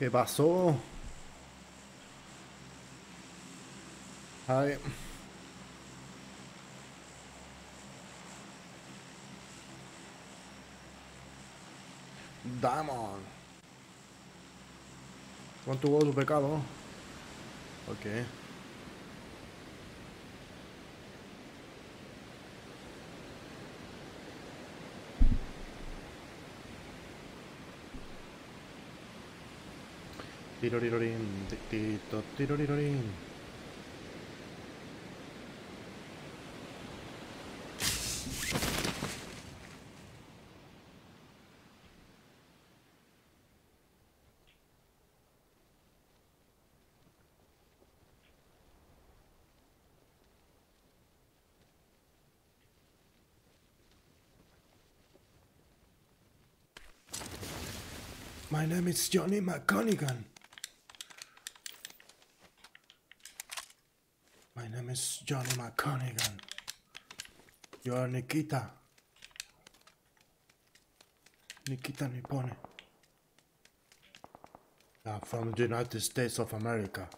¿Qué pasó? Ay. Diamond. ¿Cuánto hubo tu pecado? Ok. My name is Johnny McConaughey. My name is Johnny McConaughey. You are Nikita. Nikita Nippone. I'm from the United States of America.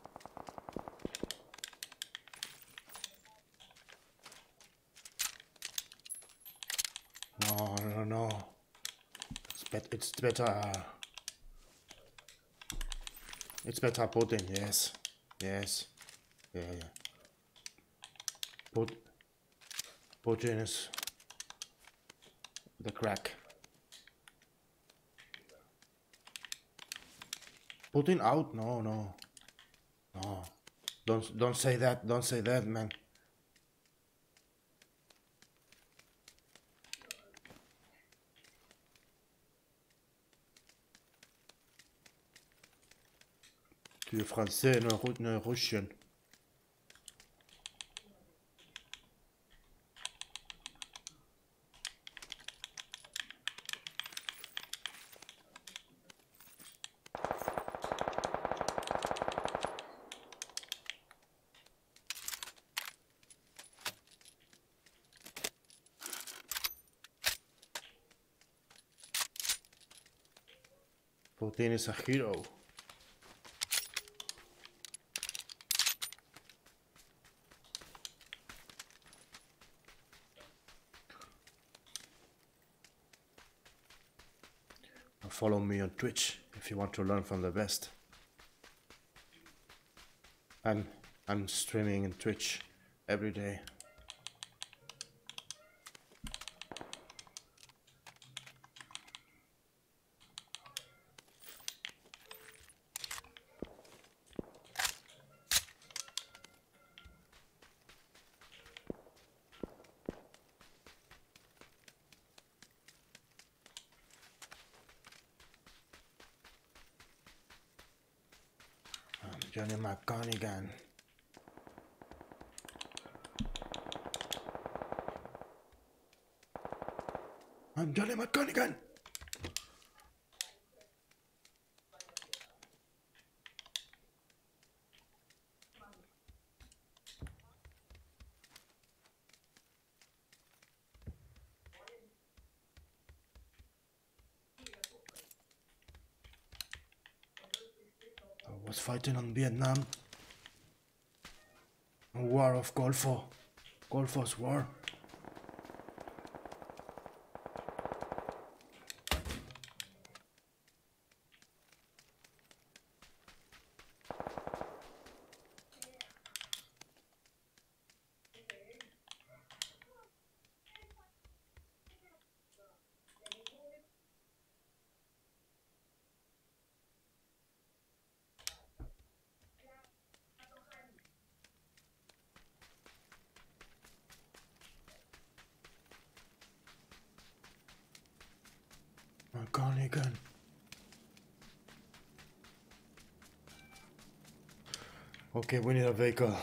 No, no, no. It's, bet it's better. It's better Putin, yes. Yes. Yeah, yeah. Put Putin is the crack. Putin out? No, no. No. Don't don't say that. Don't say that, man. Tu es français, non, non russian. Putin is a hero. Follow me on Twitch if you want to learn from the best. I'm I'm streaming in Twitch every day. I'm Johnny McConaughey. I'm Johnny McConaughey. On Vietnam. War of Gulf War. Gulf War's war. We need a vehicle.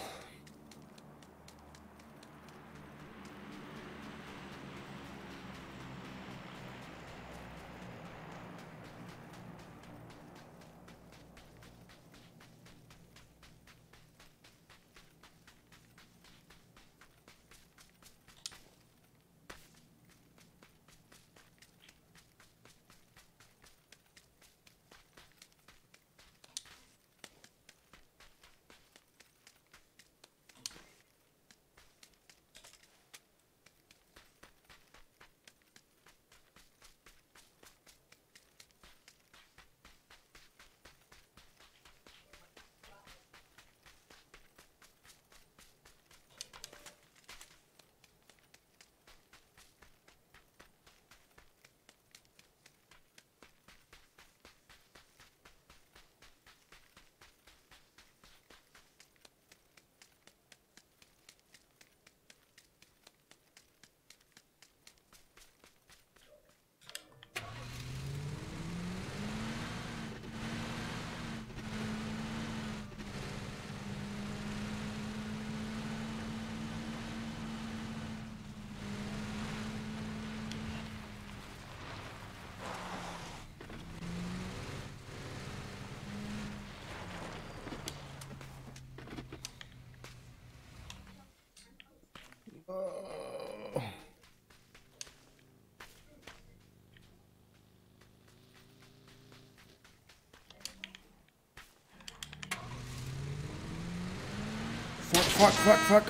Fuck, fuck, fuck,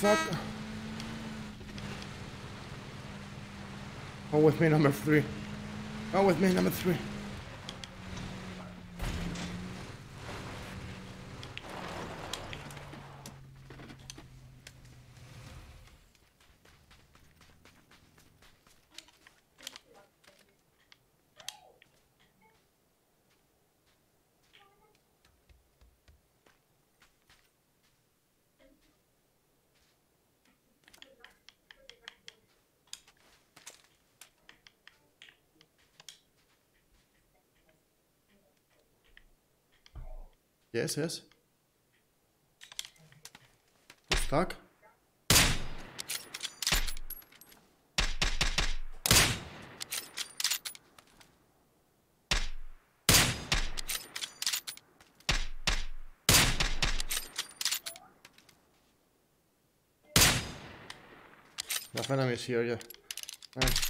fuck. Come with me, number three. Come with me, number three. Yes, yes. Just tak. Enough enemies here, yeah. Right.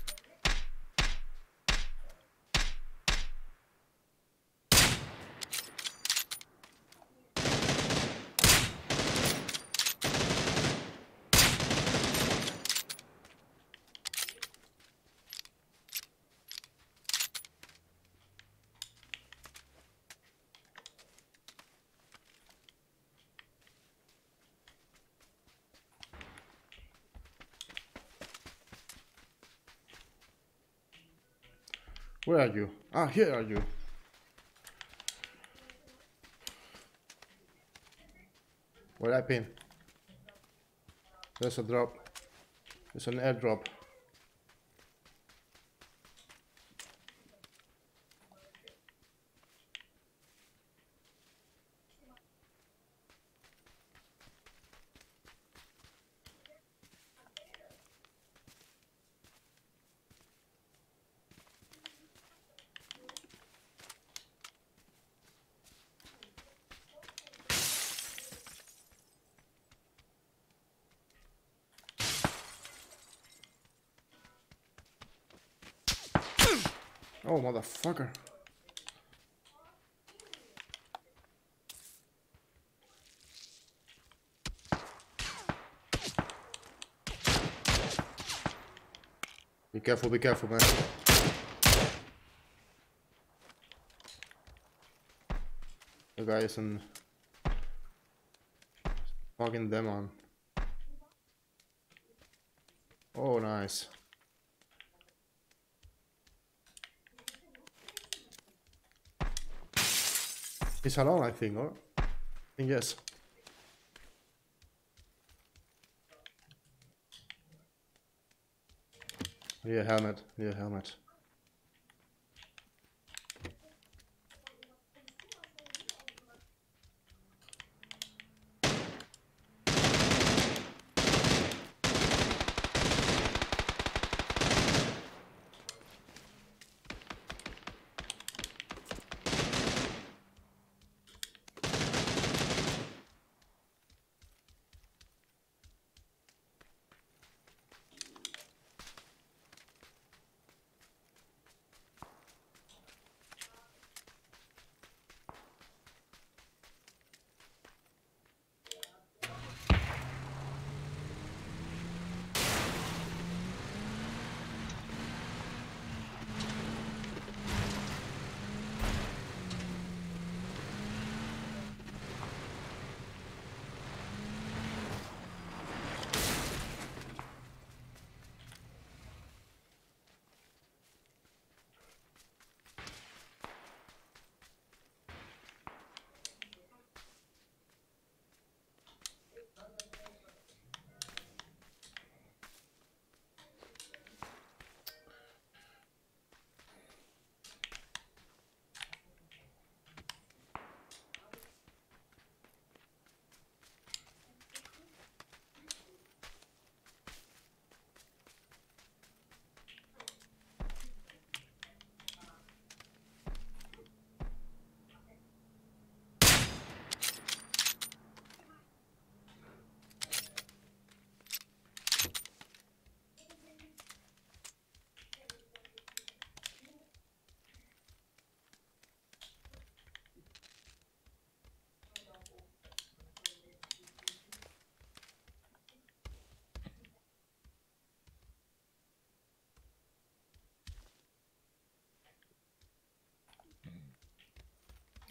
Where are you? Ah, here are you. I pin? There's a drop. There's an airdrop. Oh, motherfucker. Be careful, be careful, man. The guy is in fucking them on. Oh, nice. He's alone, I think, or? I think yes. Yeah, helmet. Yeah, helmet.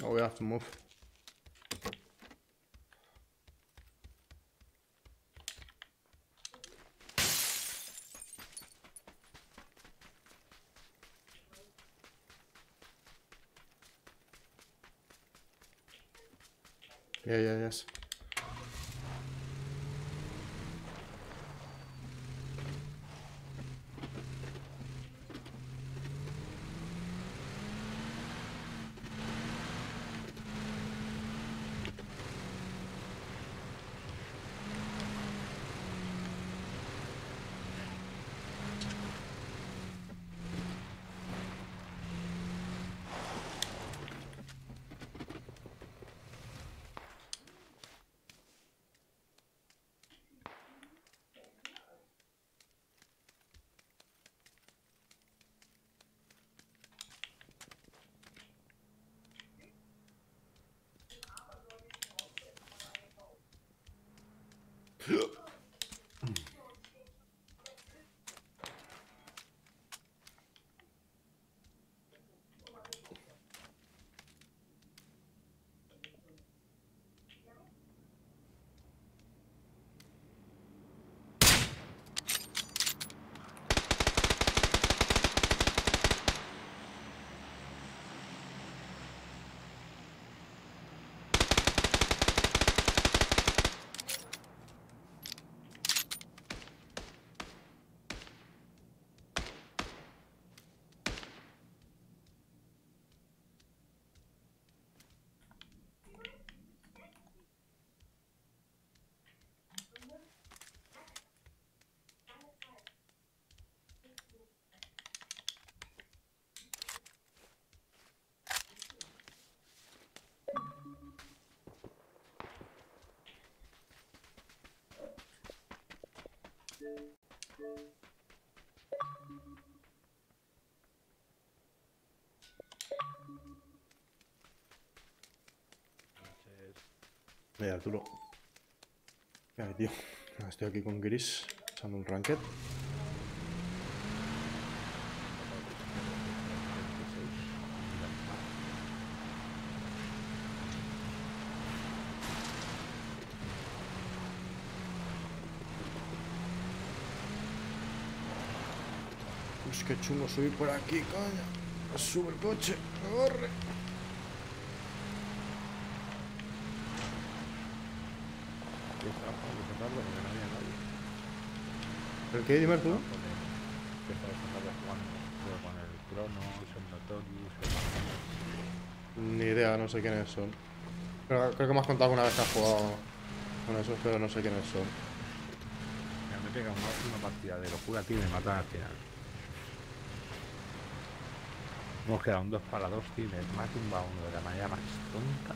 Oh, we have to move. Yeah, yeah, yes. Mira, Arturo. Mira, tío. Estoy aquí con Gris, echando un ranked. Pues qué chungo subir por aquí, coño. Sube el coche, corre. ¿El qué, dime Arturo? Que estaba jugando juego con el Cronos, el Notorious, el Ni idea, no sé quiénes son. Creo, creo que me has contado una vez que has jugado con esos, pero no sé quiénes son. Me pega una, una partida de locura, tío, y me matan al final. Hemos quedado un 2 para 2, tío, me ha tumbado uno de la manera más tonta.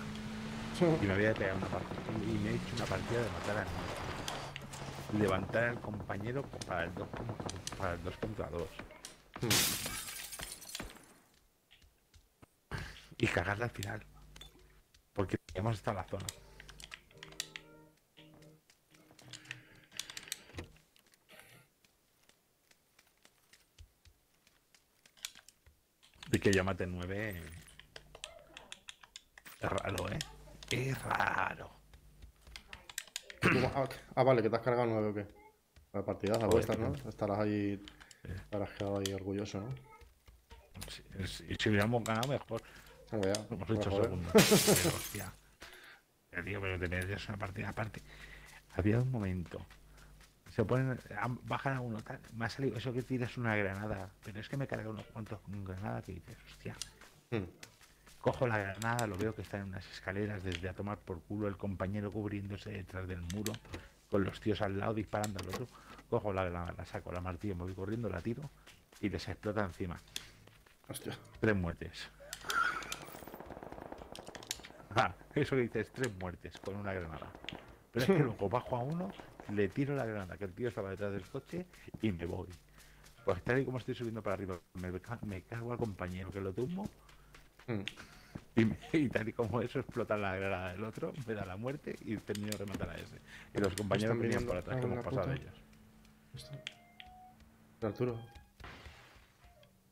Y me había pegado una partida, y me he hecho una partida de matar al Levantar al compañero para el 2 para el 2 contra 2. Y cagarla al final. Porque hemos estado en la zona. Que yo mate 9. Es raro, ¿eh? Es raro. Ah, Ah, vale, que te has cargado nueve o qué. La partida, Joder, vuestra, ¿no? Estarás ahí. Eh. Estarás quedado ahí orgulloso, ¿no? Si, si- si hubiéramos ganado mejor, ya. hemos joder, hecho joder. segundo. Pero, hostia. Ya, tío, pero ya una partida aparte. Había un momento. Se ponen, bajan a uno tal. Me ha salido eso que tiras una granada. Pero es que me carga unos cuantos con granada que dices, hostia. Hmm. Cojo la granada, lo veo que está en unas escaleras desde a tomar por culo el compañero cubriéndose detrás del muro, con los tíos al lado disparando al otro. Cojo la granada, la saco, la martillo, me voy corriendo, la tiro y les explota encima. Hostia. Tres muertes. Ah, eso que dices, tres muertes con una granada. Pero es que luego bajo a uno, le tiro la granada, que el tío estaba detrás del coche, y me voy. Pues tal y como estoy subiendo para arriba, me, me cago al compañero que lo tumbo, Hmm. y, me- y tal y como eso explota la granada del otro, me da la muerte y termino de rematar a ese. Y los compañeros venían por atrás, que hemos pasado de ellos. Esto. Arturo.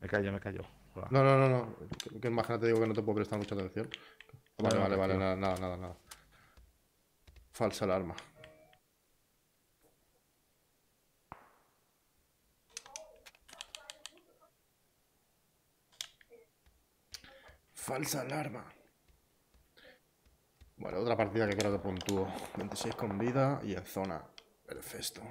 Me callo, me callo. Joder. No, no, no, no. Que, que más que nada te digo que no te puedo prestar mucha atención. Vale, Vale, vale, vale, nada, nada, nada. Falsa alarma. Falsa alarma. Vale, otra partida que creo que puntúo. 26 con vida y en zona. Perfecto.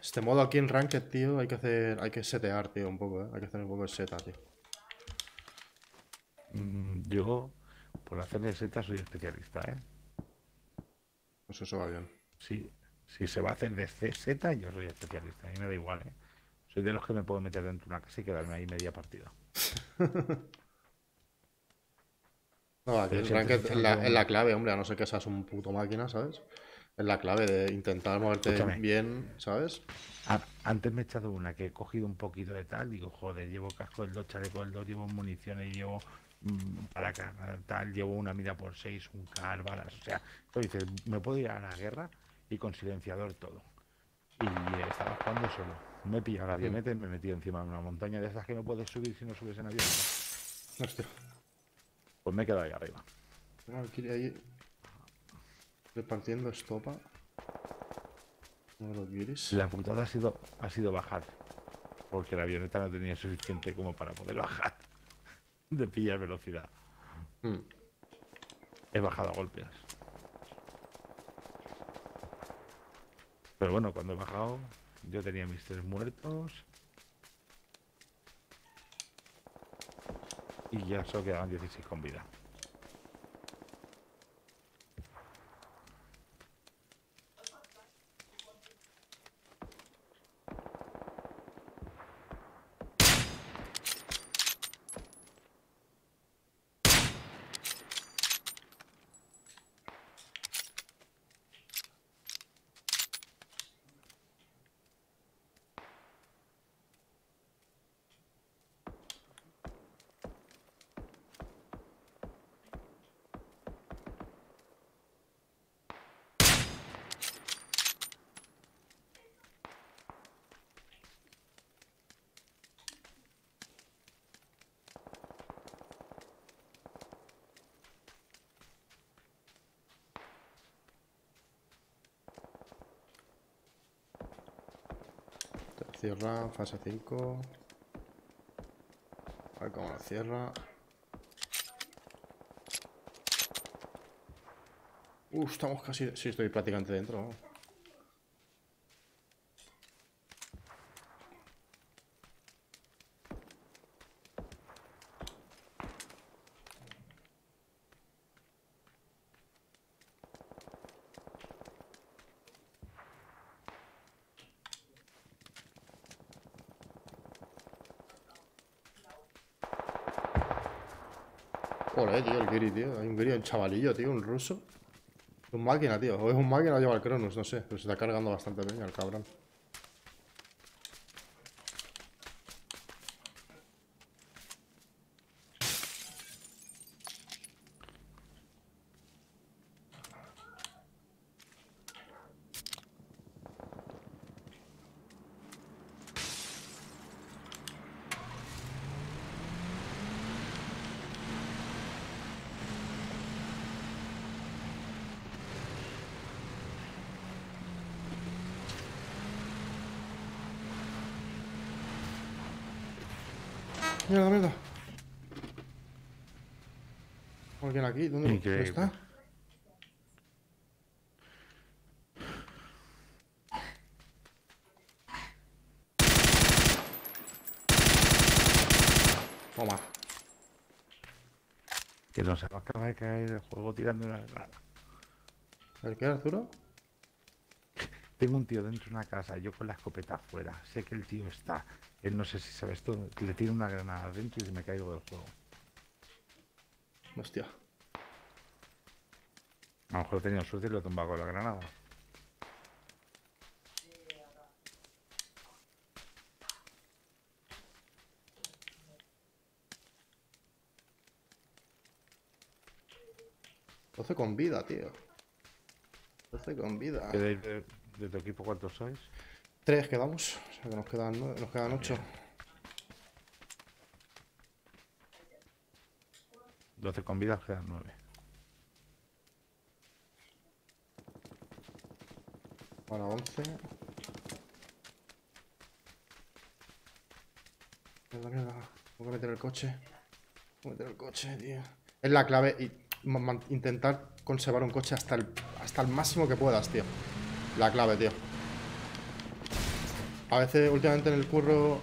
Este modo aquí en Ranked, tío, hay que hacer, hay que setear, tío, un poco, ¿eh? Hay que hacer un poco de seta, tío. Mm, Yo, por hacer el Z, soy especialista, ¿eh? Pues eso va bien. Si, si se va a hacer de CZ, yo soy especialista. A mí me da igual, ¿eh? Soy de los que me puedo meter dentro de una casa y quedarme ahí media partida. No, aquí el ranked es la, clave, hombre, a no ser que seas un puto máquina, ¿sabes? Es la clave de intentar moverte Escúchame. bien, ¿sabes? A- Antes me he echado una que he cogido un poquito de tal, digo, joder, llevo casco del 2, chaleco del 2, llevo municiones, llevo mm, para cargar tal, llevo una mira por 6, un car, balas, o sea, dices, me puedo ir a la guerra y con silenciador todo. Y eh, estaba jugando solo. Me he pillado la avioneta y me he metido encima de una montaña de esas que no puedes subir si no subes en avión. Hostia. Pues me he quedado ahí arriba. Tengo aquí ahí repartiendo estopa. Uno de los guiris. La putada ha sido, ha sido bajar, porque la avioneta no tenía suficiente como para poder bajar de pillar velocidad. Mm. He bajado a golpes. Pero bueno, cuando he bajado, yo tenía mis tres muertos. Y ya solo quedaban 16 con vida. Cierra, fase 5. A ver cómo lo cierra. Uh, estamos casi. Sí, estoy prácticamente dentro. vamos. Joder, tío, el Giri, tío. Hay un Giri, un chavalillo, tío, un ruso. Un máquina, tío. O es un máquina lleva el Cronos, no sé. Pero se está cargando bastante peña el cabrón. Mierda, mierda. ¿Alguien aquí? ¿Dónde, Increíble. está? Toma. Que nos acaba de caer el juego tirando una granada. ¿El qué, Arturo? Tengo un tío dentro de una casa, yo con la escopeta afuera. Sé que el tío está. Él no sé si sabe esto. Le tiro una granada adentro y me caigo del juego. Hostia. A lo mejor he tenido suerte y lo he tumbado con la granada. Doce con vida, tío. 12 con vida. ¿Que de, de- de tu equipo cuántos sois? Tres quedamos. O sea que nos quedan, nueve- nos quedan ocho. 12 con vida, quedan 9. Para 11. Mierda, mierda. Tengo que meter el coche. Tengo que meter el coche, tío. Es la clave y intentar conservar un coche hasta el, hasta el máximo que puedas, tío. La clave, tío. A veces, últimamente en el curro,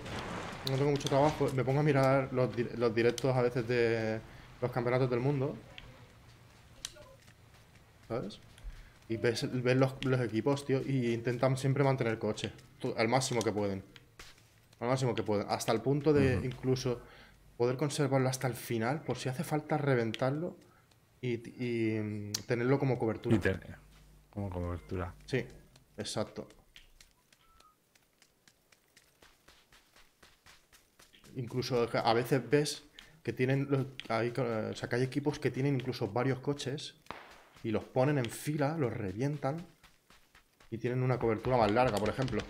no tengo mucho trabajo, me pongo a mirar los, los directos a veces de los campeonatos del mundo. ¿Sabes? Y ves, ves los, los equipos, tío, y intentan siempre mantener coche. Al máximo que pueden. Al máximo que pueden. Hasta el punto de incluso poder conservarlo hasta el final, por si hace falta reventarlo y, y, mm, tenerlo como cobertura. Y como cobertura. Sí, exacto. Incluso a veces ves que tienen, los- hay, o sea, que hay equipos que tienen incluso varios coches y los ponen en fila, los revientan y tienen una cobertura más larga, por ejemplo.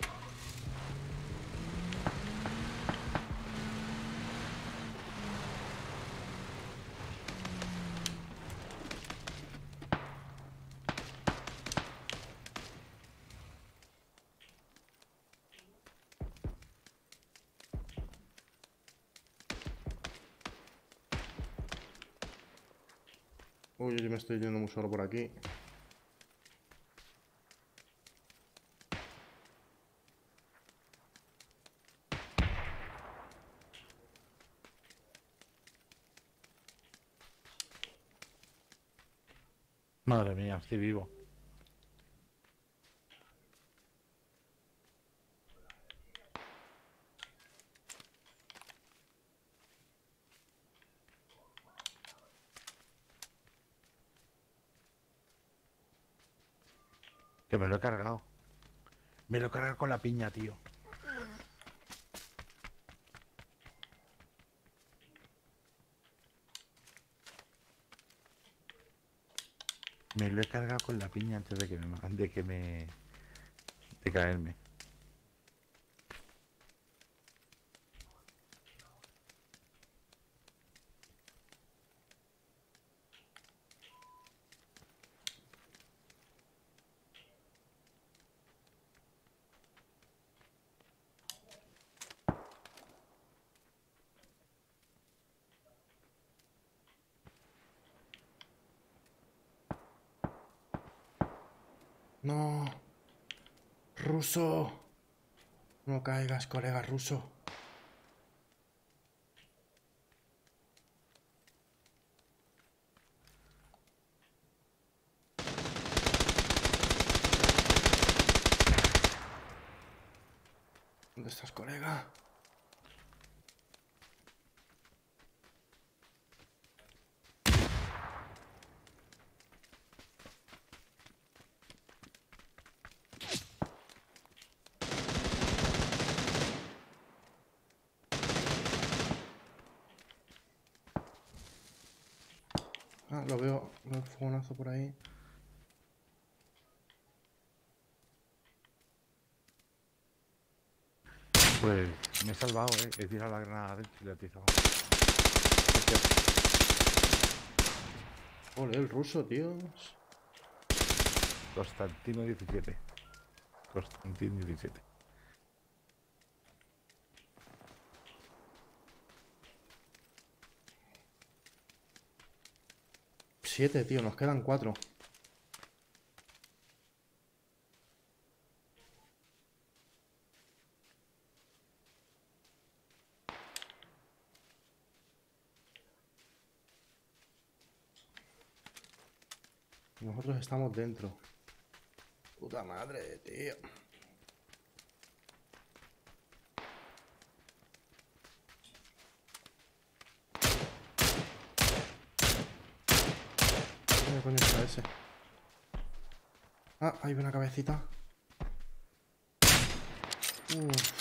Uy, yo me estoy yendo muy solo por aquí. Madre mía, estoy vivo. Me lo he cargado. Me lo he cargado con la piña, tío. Me lo he cargado con la piña antes de que me de que me de caerme. Colega ruso. ¿Dónde estás, colega? Ah, lo veo, veo el fogonazo por ahí. Pues me he salvado, eh. He tirado la granada dentro y la he tirado. Ole, el ruso, tío. Constantino 17. Constantino 17. Siete, tío, nos quedan cuatro. Nosotros estamos dentro. Puta madre, tío. ¿Dónde coño está ese? Ah, hay una cabecita. Uf.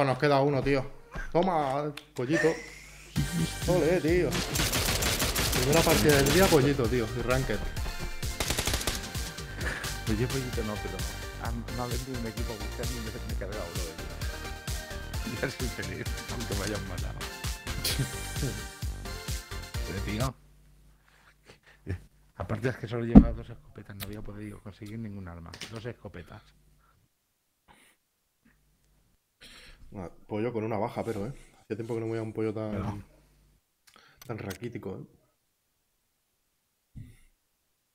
Oh, nos queda uno, tío. Toma, pollito. Ole, tío. Primera partida del día, pollito, tío. Y ranked. Oye, pollito no, pero han, no ha vendido un equipo a buscar y me, he cargado uno de ellos. Ya soy feliz, aunque me hayan matado. Pero tío, aparte es que solo llevaba dos escopetas, no había podido conseguir ningún arma. Dos escopetas. Ah, Pollo con una baja, pero, ¿eh? Hace tiempo que no voy a un pollo tan... Pero- Tan raquítico, ¿eh?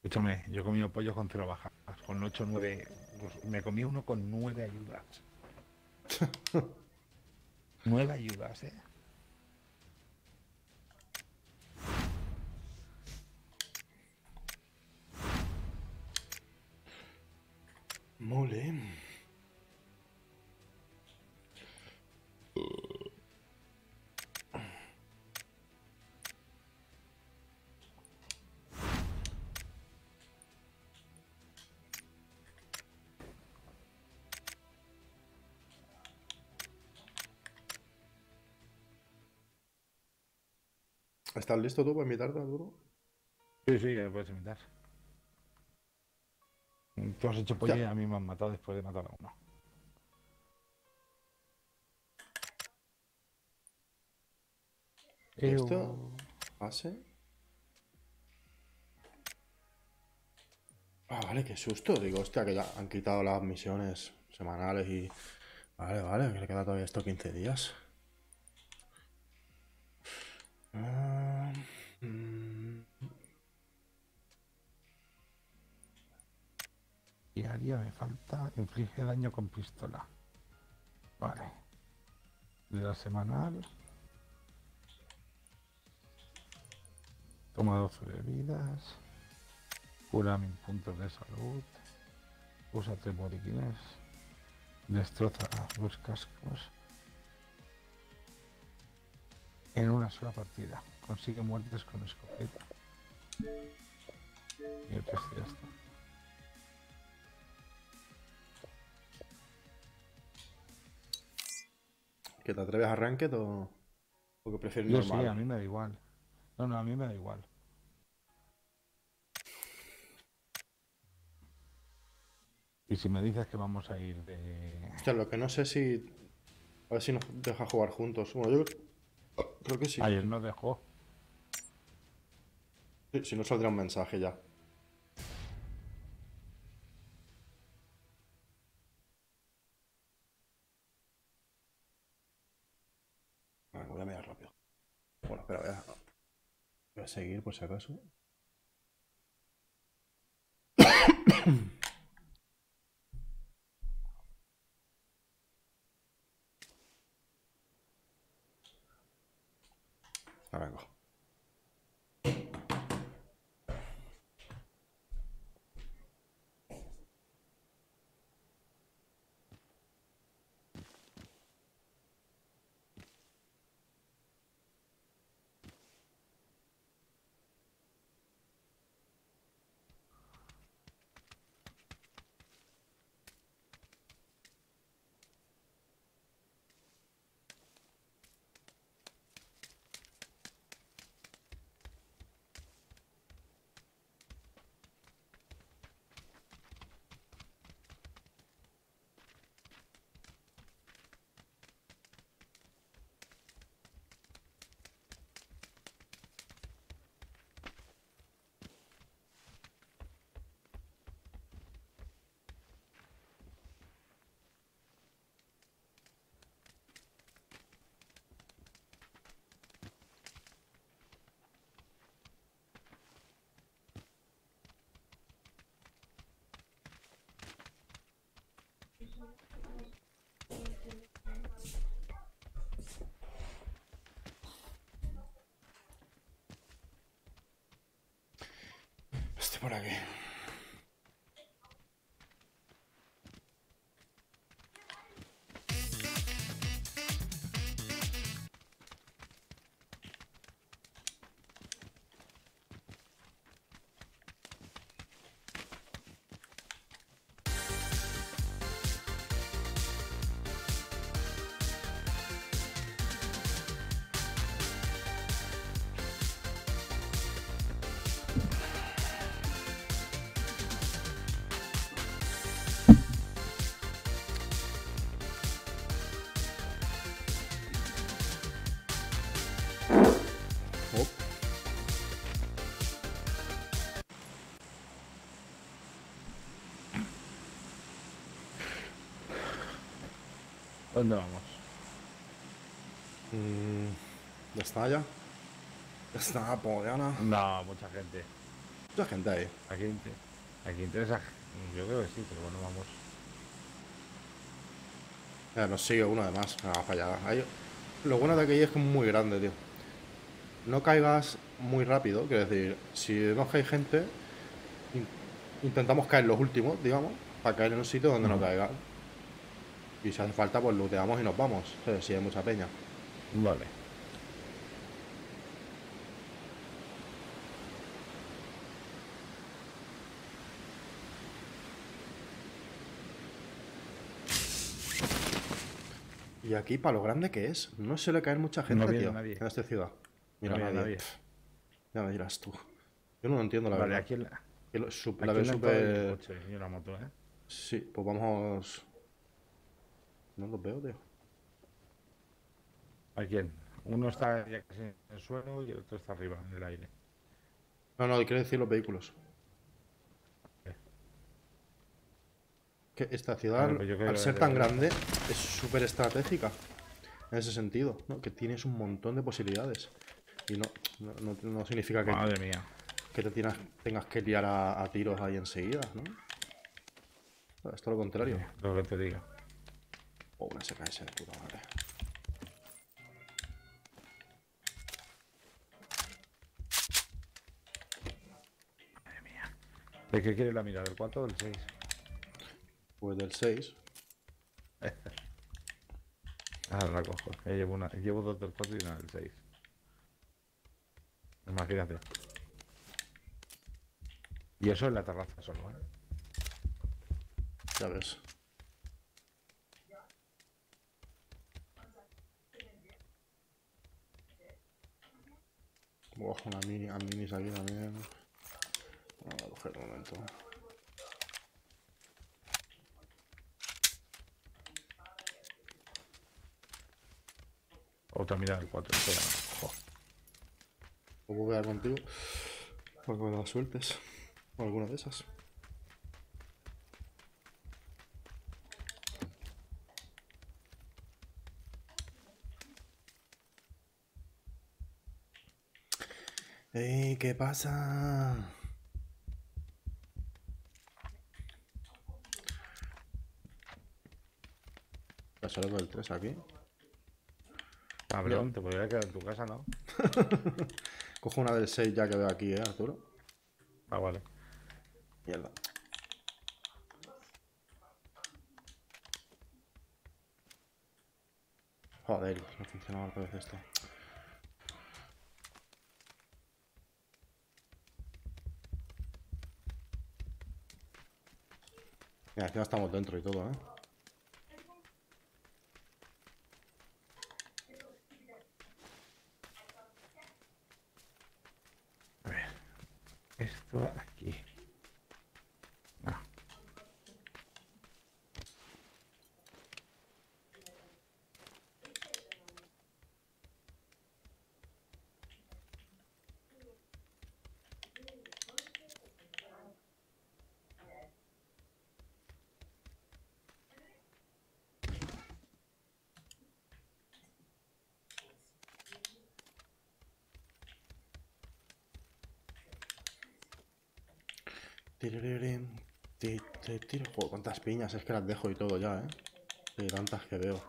Escúchame, yo he comido pollo con cero bajas, con 8 o 9. Me comí uno con nueve ayudas. nueve ayudas, eh. Mole. ¿Estás listo tú para invitarte, Arturo? Sí, sí, me puedes invitar. Tú has hecho pollo y a mí me han matado después de matar a uno. Esto, Eu- pase. Ah, vale, qué susto. Digo, hostia, que ya han quitado las misiones semanales y... Vale, vale, que le queda todavía esto 15 días. Ah, Diaria me falta. Inflige daño con pistola. Vale. De la semanal. Toma 12 bebidas. Cura mil puntos de salud. Usa tres botiquines. Destroza los cascos. En una sola partida. Consigue muertes con escopeta. Y el resto ya está. ¿Que te atreves a ranked o, o que prefieres Yo normal? sí, a mí me da igual. No, no, a mí me da igual. Y si me dices que vamos a ir de... Hostia, lo que no sé si... A ver si nos deja jugar juntos. Bueno, yo creo- que sí. Ayer nos dejó. Sí, Si no saldría un mensaje ya. Vale, voy a mirar rápido. Bueno, espera, voy a, voy seguir por si acaso. Ahora vengo. Estoy por aquí. ¿Dónde vamos? Mm, ¿Ya está ya? Ya está, Poliana. No, mucha gente. Mucha gente ahí. Aquí, aquí interesa. Yo creo que sí, pero bueno, vamos. Eh, nos sigue uno además. Ah, fallada. Ahí- Lo bueno de aquí es que es muy grande, tío. No caigas muy rápido, quiero decir, si vemos que hay gente, in- intentamos caer los últimos, digamos, para caer en un sitio donde no Ujú. caigan. Y si hace falta, pues looteamos y nos vamos, si hay mucha peña. Vale. Y aquí, para lo grande que es, no suele caer mucha gente, viene tío, nadie. en esta ciudad. Mira, nadie. Ya me dirás tú. Yo no lo entiendo, la Vale, verdad. aquí, la, aquí la la súper... coche y una moto, ¿eh? Sí, pues vamos... No los veo, tío. ¿A quién? Uno está ya casi en el suelo y el otro está arriba, en el aire. No, no, quiero decir los vehículos. ¿Qué? Que esta ciudad, pues al ser tan grande, es súper estratégica. En ese sentido, ¿no? Que tienes un montón de posibilidades. Y no, no, no- no significa que, Madre mía. que te tienes- tengas que liar a, a tiros ahí enseguida, ¿no? Es todo lo contrario. Lo que te diga. O una SKS de puta madre. ¿De qué quiere la mira? ¿Del 4 o del 6? Pues del 6. Ah, la cojo. Ya llevo, una, llevo dos del 4 y una del 6. Imagínate. Y eso en la terraza solo, ¿eh? Ya ves. Coger una mini, a minis aquí también. Vamos a coger un momento. Otra mira del 4. Espera. Puedo quedar contigo para que me las sueltes. O alguna de esas. ¡Ey! ¿Qué pasa? Solo con el 3 aquí. Cabrón, te podría quedar en tu casa, ¿no? Cojo una del 6 ya que veo aquí, ¿eh, Arturo? Ah, vale. Mierda. Joder, no funcionaba otra vez esto. Mira, encima estamos dentro y todo, ¿eh? A ver. Esto aquí. Ah. Tiririrín, ti- ti- tiro. Joder, cuántas piñas, es que las dejo y todo ya, ¿eh? De tantas que veo.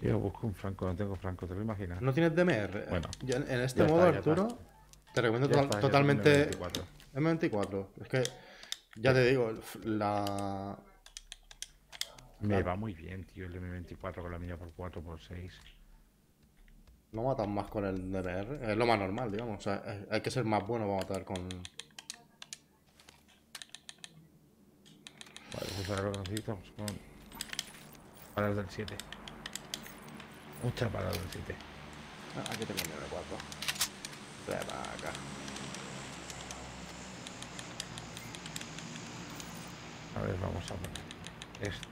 Yo busco un franco, no tengo franco, ¿te lo imaginas? ¿No tienes DMR? Bueno, en este modo, está. Arturo, te recomiendo total- está, totalmente tengo el 24. M24. Es que, ya te digo, la... Me va muy bien, tío, el M24 con la milla por 4 por 6 No matan más con el DMR. Es lo más normal, digamos. O sea, hay que ser más bueno para matar con... Vale, pues ahora lo que necesitamos con balas del 7. Muchas balas del 7. Ah, aquí tengo el M4. Trae para acá. A ver, vamos a poner. Esto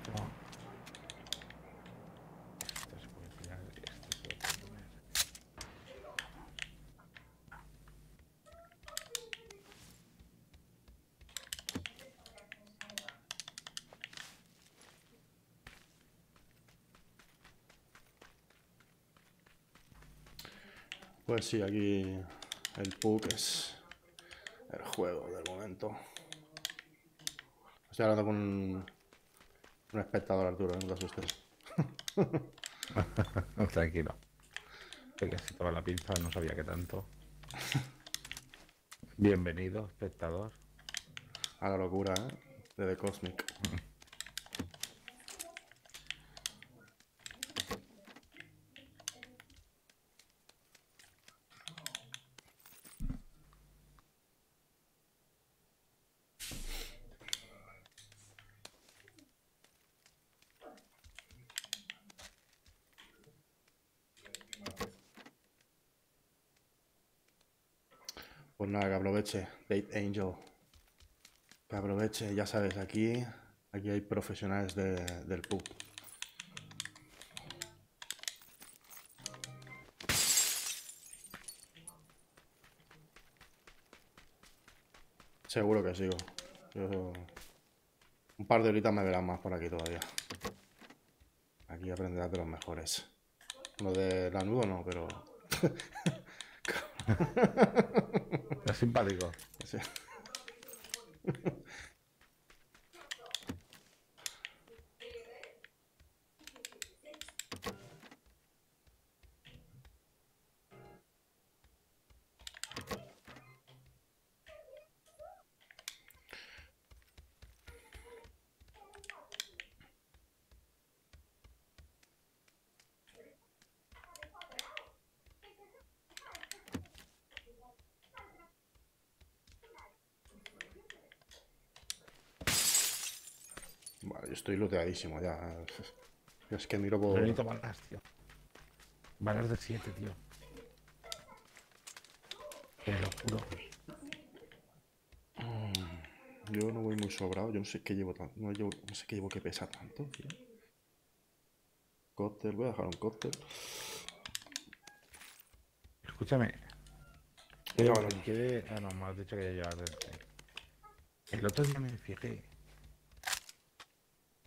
se puede tirar, esto se puede poner. Pues sí, aquí el PUC es el juego del momento. Estoy hablando con un, un espectador, Arturo, no te asustes. Tranquilo. Que se toma la pinza, no sabía que tanto. Bienvenido, espectador. A la locura, ¿eh? De The Cosmic. Pues nada, que aproveche. Date Angel. Que aproveche, ya sabes, aquí, aquí hay profesionales de- del pub. Seguro que sigo. Un par de horitas me verán más por aquí todavía. Aquí aprenderás de los mejores. Lo de la nudo no, pero... Simpático yo estoy looteadísimo ya. Es que miro por... Yo necesito balas, tío. Balas de 7, tío. Te lo juro. Yo no voy muy sobrado, yo no sé qué llevo tan... no, llevo- no sé qué llevo que pesa tanto, tío. Cóctel, voy a dejar un cóctel. Escúchame. Creo bueno. que quede... Ah, no, me has dicho que ya llevas este. El otro día me fijé.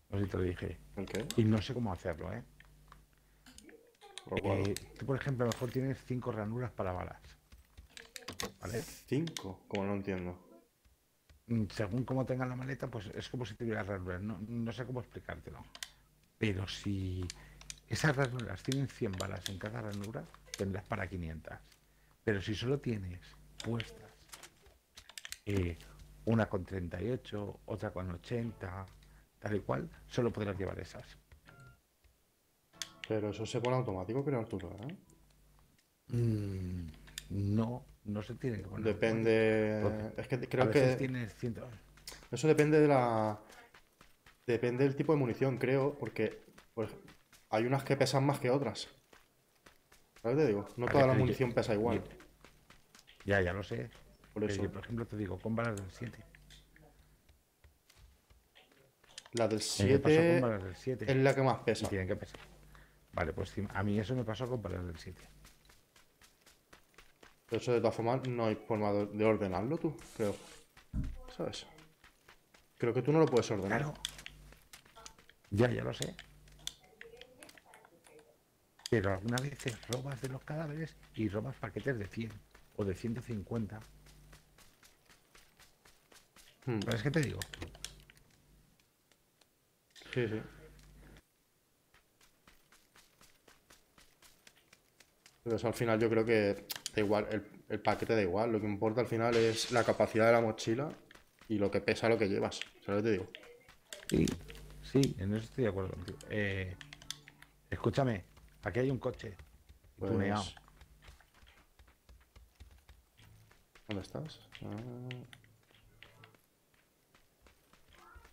No sé si te lo dije. Y no sé cómo hacerlo, ¿eh? Eh, tú, por ejemplo, a lo mejor tienes cinco ranuras para balas. ¿Vale? Cinco, como no entiendo. Mm, Según cómo tengas la maleta, pues es como si tuvieras ranuras. No, no sé cómo explicártelo. Pero si esas ranuras tienen 100 balas en cada ranura, tendrás para 500. Pero si solo tienes puestas eh, una con 38, otra con 80, tal y cual, solo podrás llevar esas. Pero eso se pone automático, creo, Arturo, ¿eh? Mm, no, no se tiene que poner. Depende... Es que A creo veces que... tienes 100. Eso depende de la. Depende del tipo de munición, creo, porque pues, hay unas que pesan más que otras. ¿Sabes? Te digo, no toda la yo- munición pesa igual. Ya, ya lo sé. Por eso, yo, por ejemplo, te digo, con balas del 7. La del A mí me pasó con 7 balas del 7. es la que más Y pesa. tienen que pesar. Vale, pues a mí eso me pasó con balas del 7. Pero eso de todas formas no hay forma de, de ordenarlo tú, creo. ¿Sabes? Creo que tú no lo puedes ordenar. Claro. Ya, ya lo sé. Pero algunas veces robas de los cadáveres y robas paquetes de 100 o de 150. Hmm, ¿Sabes qué te digo? Sí, sí. Pero eso al final yo creo que da igual, el, el paquete da igual. Lo que importa al final es la capacidad de la mochila y lo que pesa lo que llevas. ¿Sabes lo que te digo? Sí, sí, en eso estoy de acuerdo contigo. Eh, escúchame, aquí hay un coche. Pues, tuneado. ¿Dónde estás? Ah.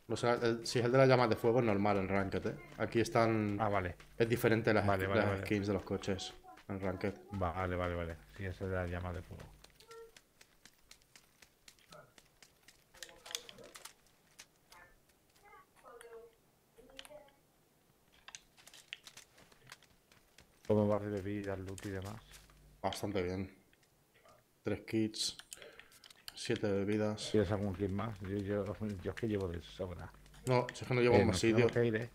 El- si es el de las llamas de fuego es normal en Ranked, ¿eh? Aquí están... Ah, vale. Es diferente las, Vale, vale, las vale. skins de los coches en Ranked. Vale, vale, vale. Sí, es la llama de fuego. ¿Cómo vas de bebidas, loot y demás? Bastante bien. Tres kits, siete bebidas. ¿Quieres algún kit más? Yo, yo, yo es que llevo de sobra. No, si es que no llevo Eh, más sitio. tenemos que ir, ¿eh?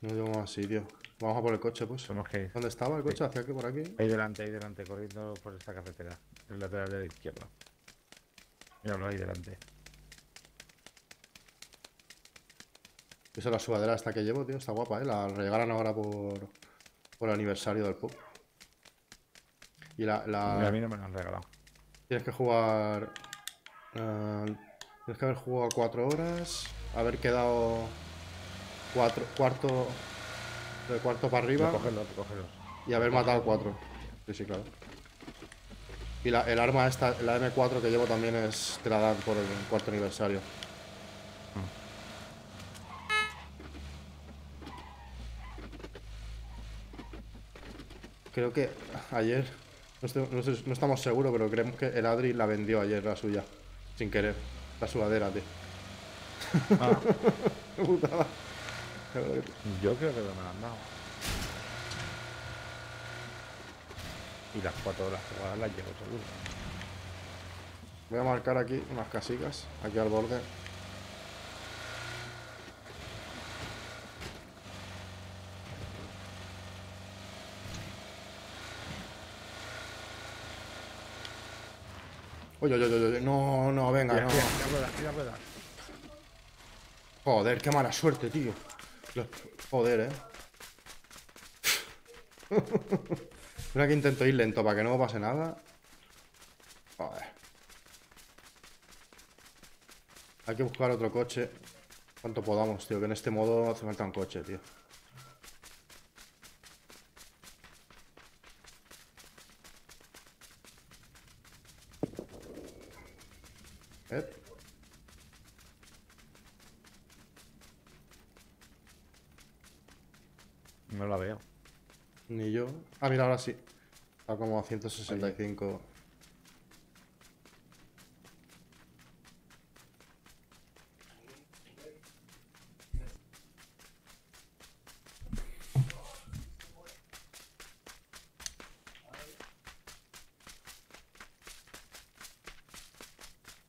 No llevo más sitio. Vamos a por el coche, pues. Que. ¿Dónde estaba el coche? ¿Hacia aquí, por aquí? Ahí delante, ahí delante, corriendo por esta carretera. El lateral de la izquierda. Míralo ahí delante. Esa es la sudadera esta que llevo, tío. Está guapa, ¿eh? La regalan ahora por, por el aniversario del pub. Y la... la- a mí no me lo han regalado. Tienes que jugar... eh, tienes que haber jugado cuatro horas. Haber quedado... Cuatro... Cuarto... De cuarto para arriba. Recógelo, recógelo. Y haber matado cuatro. Sí, sí, claro. Y la, el arma esta, la M4 que llevo también es... Te la dan por el cuarto aniversario. Creo que ayer, no, estoy- no sé- no estamos seguros, pero creemos que el Adri la vendió ayer, la suya. Sin querer. La sudadera, tío. Ah, Qué putada. yo creo que me lo han dado. Y las cuatro horas jugadas las llevo seguro. Voy a marcar aquí unas casitas, aquí al borde. Oye, oye, oye, oye, no, no, venga, Mira, no. rueda, rueda. Joder, qué mala suerte, tío. Joder, eh. Mira que intento ir lento para que no pase nada. Joder. Hay que buscar otro coche. Cuanto podamos, tío. Que en este modo hace falta un coche, tío. ¿Eh? No la veo. Ni yo. Ah, mira, ahora sí. Está como a 165.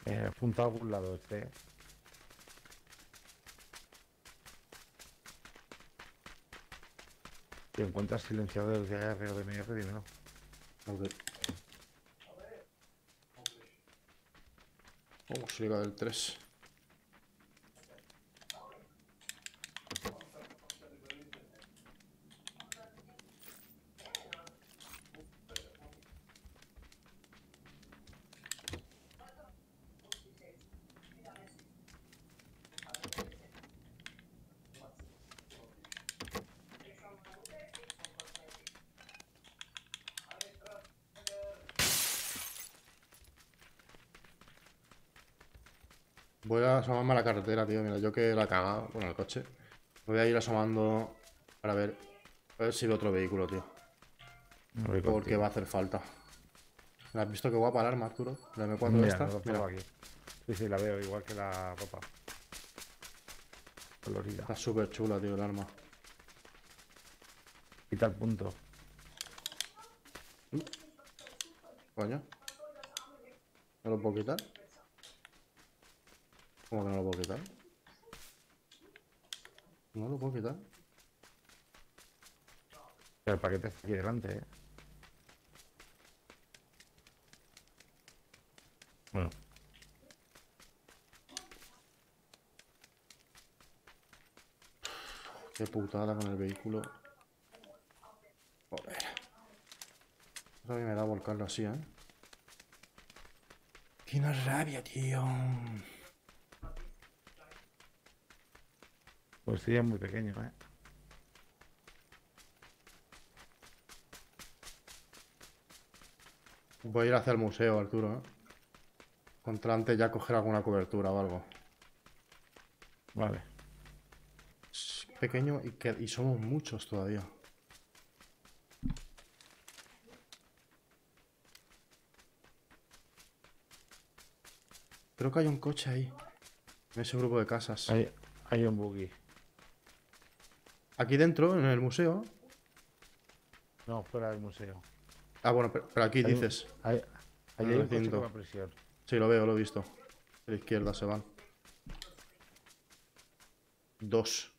Eh, apunta a algún lado este. Si encuentras silenciadores de AR o de MR, dímelo. Ok. Oh, se llega del 3. Voy a asomarme a la carretera, tío. Mira, yo que la he cagado con el coche. Voy a ir asomando para ver. A ver si veo otro vehículo, tío. Porque contigo. va a hacer falta. ¿La ¿Has visto que guapa el arma, Arturo? La M4 Mira, esta. no Mira, aquí. Sí, sí, la veo, igual que la ropa. Colorida. está súper chula, tío, el arma. Quita el punto. Coño. ¿No lo puedo quitar? ¿Cómo que no lo puedo quitar? No lo puedo quitar. El paquete está aquí delante, eh. Bueno, Qué putada con el vehículo. Joder. Eso a mí me da volcarlo así, ¿eh? Qué una rabia, tío. Pues sí, es muy pequeño, eh. Voy a ir hacia el museo, Arturo, ¿eh? Contra antes ya coger alguna cobertura o algo. Vale. Es pequeño y, que, y somos muchos todavía. Creo que hay un coche ahí. En ese grupo de casas. Hay, hay un buggy. Aquí dentro, en el museo. No, fuera del museo. Ah, bueno, pero, pero aquí Hay dices. Hay, hay un coche recinto. con la presión. Sí, lo veo, lo he visto. A la izquierda se van. Dos.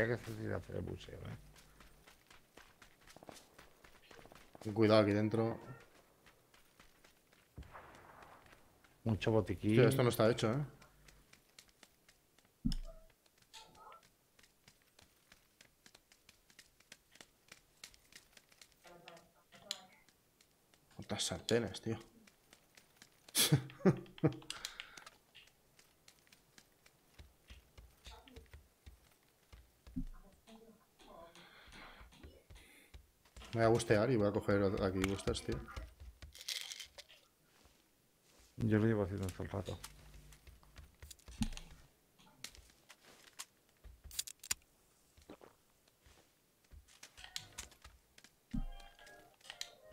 Tendría que hacer hacer el buceo, ¿eh? Cuidado aquí dentro. Mucho botiquín. Tío, esto no está hecho, ¿eh? ¿Cuántas sartenes, tío? Voy a bustear y voy a coger aquí boosters, tío. Yo lo llevo haciendo todo el rato.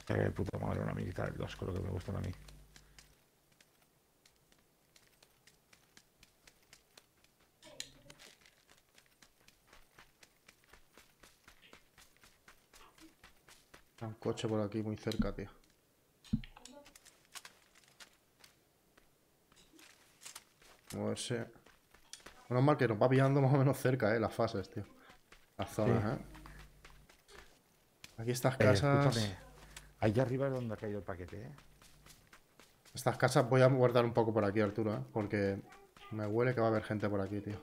Eh, puta madre, una militar, dos con lo que me gustan a mí. Un coche por aquí muy cerca, tío. Moverse. Menos mal que nos va pillando más o menos cerca, eh, las fases, tío. Las zonas, eh. Aquí estas Eh, casas. escúchame, Allá arriba es donde ha caído el paquete, ¿eh? estas casas voy a guardar un poco por aquí, Arturo, eh. Porque me huele que va a haber gente por aquí, tío.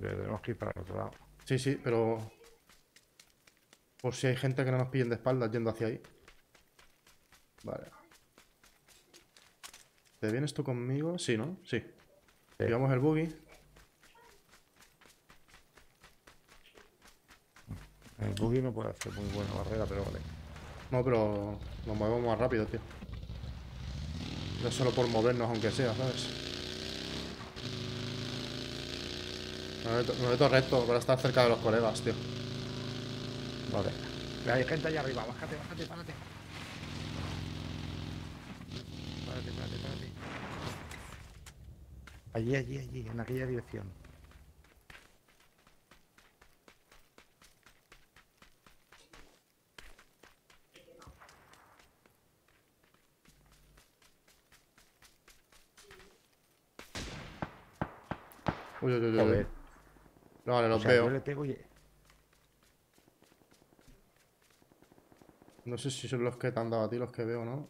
Tenemos que ir para el otro lado. Sí, sí, pero. Por si hay gente que no nos pillen de espaldas yendo hacia ahí. Vale. ¿Te vienes tú conmigo? Sí, ¿no? Sí. Sí. Llevamos el buggy. El buggy no puede hacer muy buena barrera, pero vale. No, pero nos movemos más rápido, tío. No solo por movernos, aunque sea, ¿sabes? Me meto, me meto recto para estar cerca de los colegas, tío. Vale. Mira, Hay gente allá arriba, bájate, bájate, párate. Párate, párate, párate. Allí, allí, allí, en aquella dirección. Uy, uy, uy, uy. Joder. Vale, O los sea, veo. yo le pego y... No sé si son los que te han dado a ti los que veo, ¿no?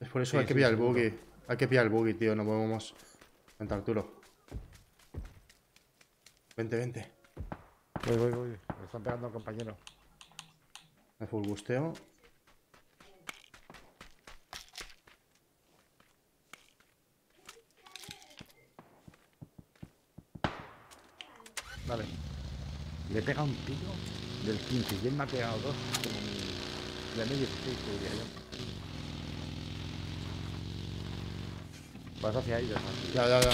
Es por eso Sí, hay que sí, pillar el buggy. Hay que pillar el buggy, tío. No podemos. Vente, Arturo. Vente, vente. Voy, voy, voy. Me están pegando al compañero. Me full busteo. Vale. Le pega un tiro del 15 y él me ha pegado dos como mi... de medio 16, te diría yo. Vas hacia hacia Ya, ya, ya.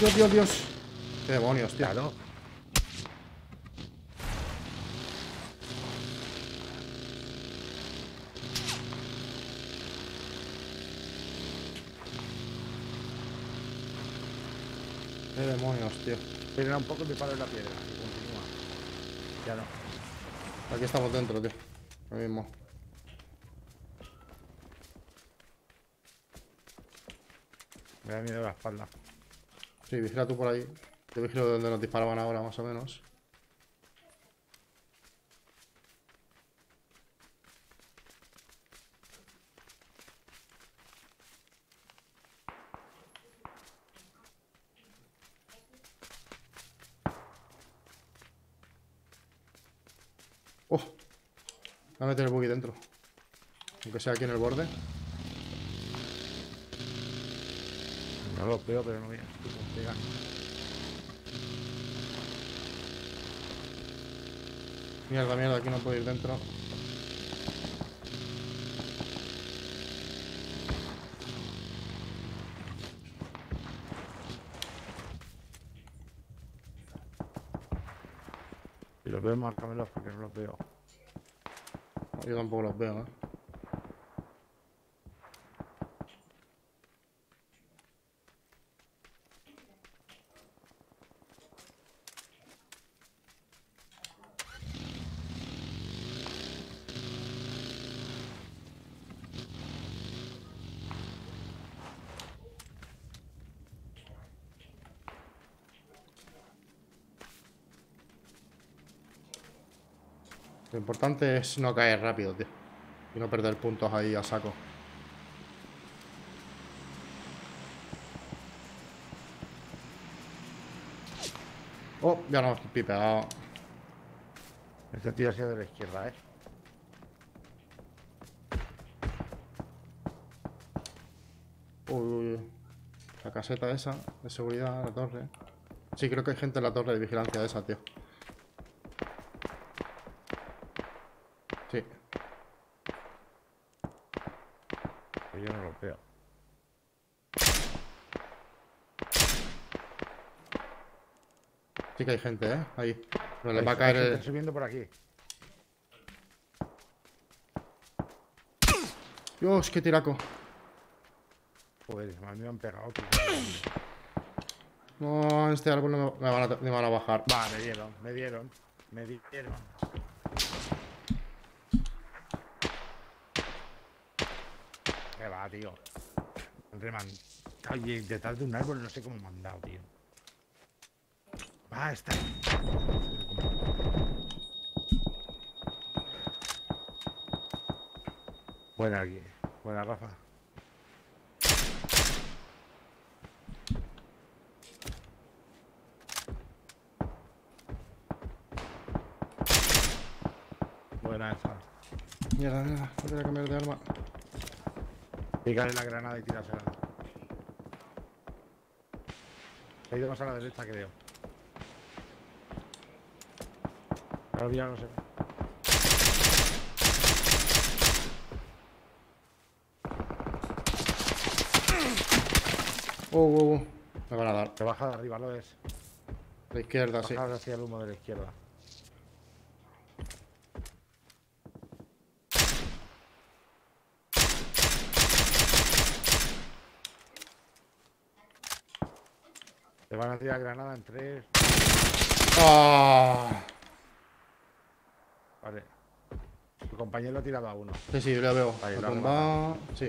Dios, Dios, Dios. Qué demonios, tío. Claro. Qué demonios, tío. Pero un poco me paro en la piedra Aquí estamos dentro, tío. Lo mismo. Me da miedo la espalda. Sí, vigila tú por ahí. Yo vigilo de donde nos disparaban ahora, más o menos. Meter el buggy dentro. Aunque sea aquí en el borde. No lo veo, pero no cómo pega. Mierda, mierda, aquí no puedo ir dentro. Si los veo, márcamelos porque no los veo. Yo tampoco los veo, ¿eh? Importante es no caer rápido, tío. Y no perder puntos ahí a saco. Oh, ya no estoy pegado. Este tío ha sido de la izquierda, ¿eh? Uy, uy, uy. La caseta esa, de seguridad, la torre. Sí, creo que hay gente en la torre de vigilancia esa, tío. Sí. Pero yo no lo veo. Sí que hay gente, ¿eh? Ahí. Pero le Hay- va a caer el... subiendo por aquí. Dios, qué tiraco. Joder, a mí me han pegado. tío. No, este árbol no me, me van, a, me van a bajar. Va, me dieron, me dieron, me dieron. ¿Qué va, tío? Reman. Oye, detrás de un árbol no sé cómo me han dado, tío. Va, está. Buena aquí. Buena, Rafa. Buena esa. Mierda, mierda. Voy a cambiar de arma. Pícale la granada y tírasela. Ha ido más a la derecha, creo. Ya no sé. Uh, uh, uh. Me van a dar. Te baja de arriba, lo es. La izquierda, sí. Hacia el humo de la izquierda. Te van a tirar granada en tres. ¡Ah! Vale. Tu compañero ha tirado a uno. Sí, sí, lo veo. Ahí, Lo Sí.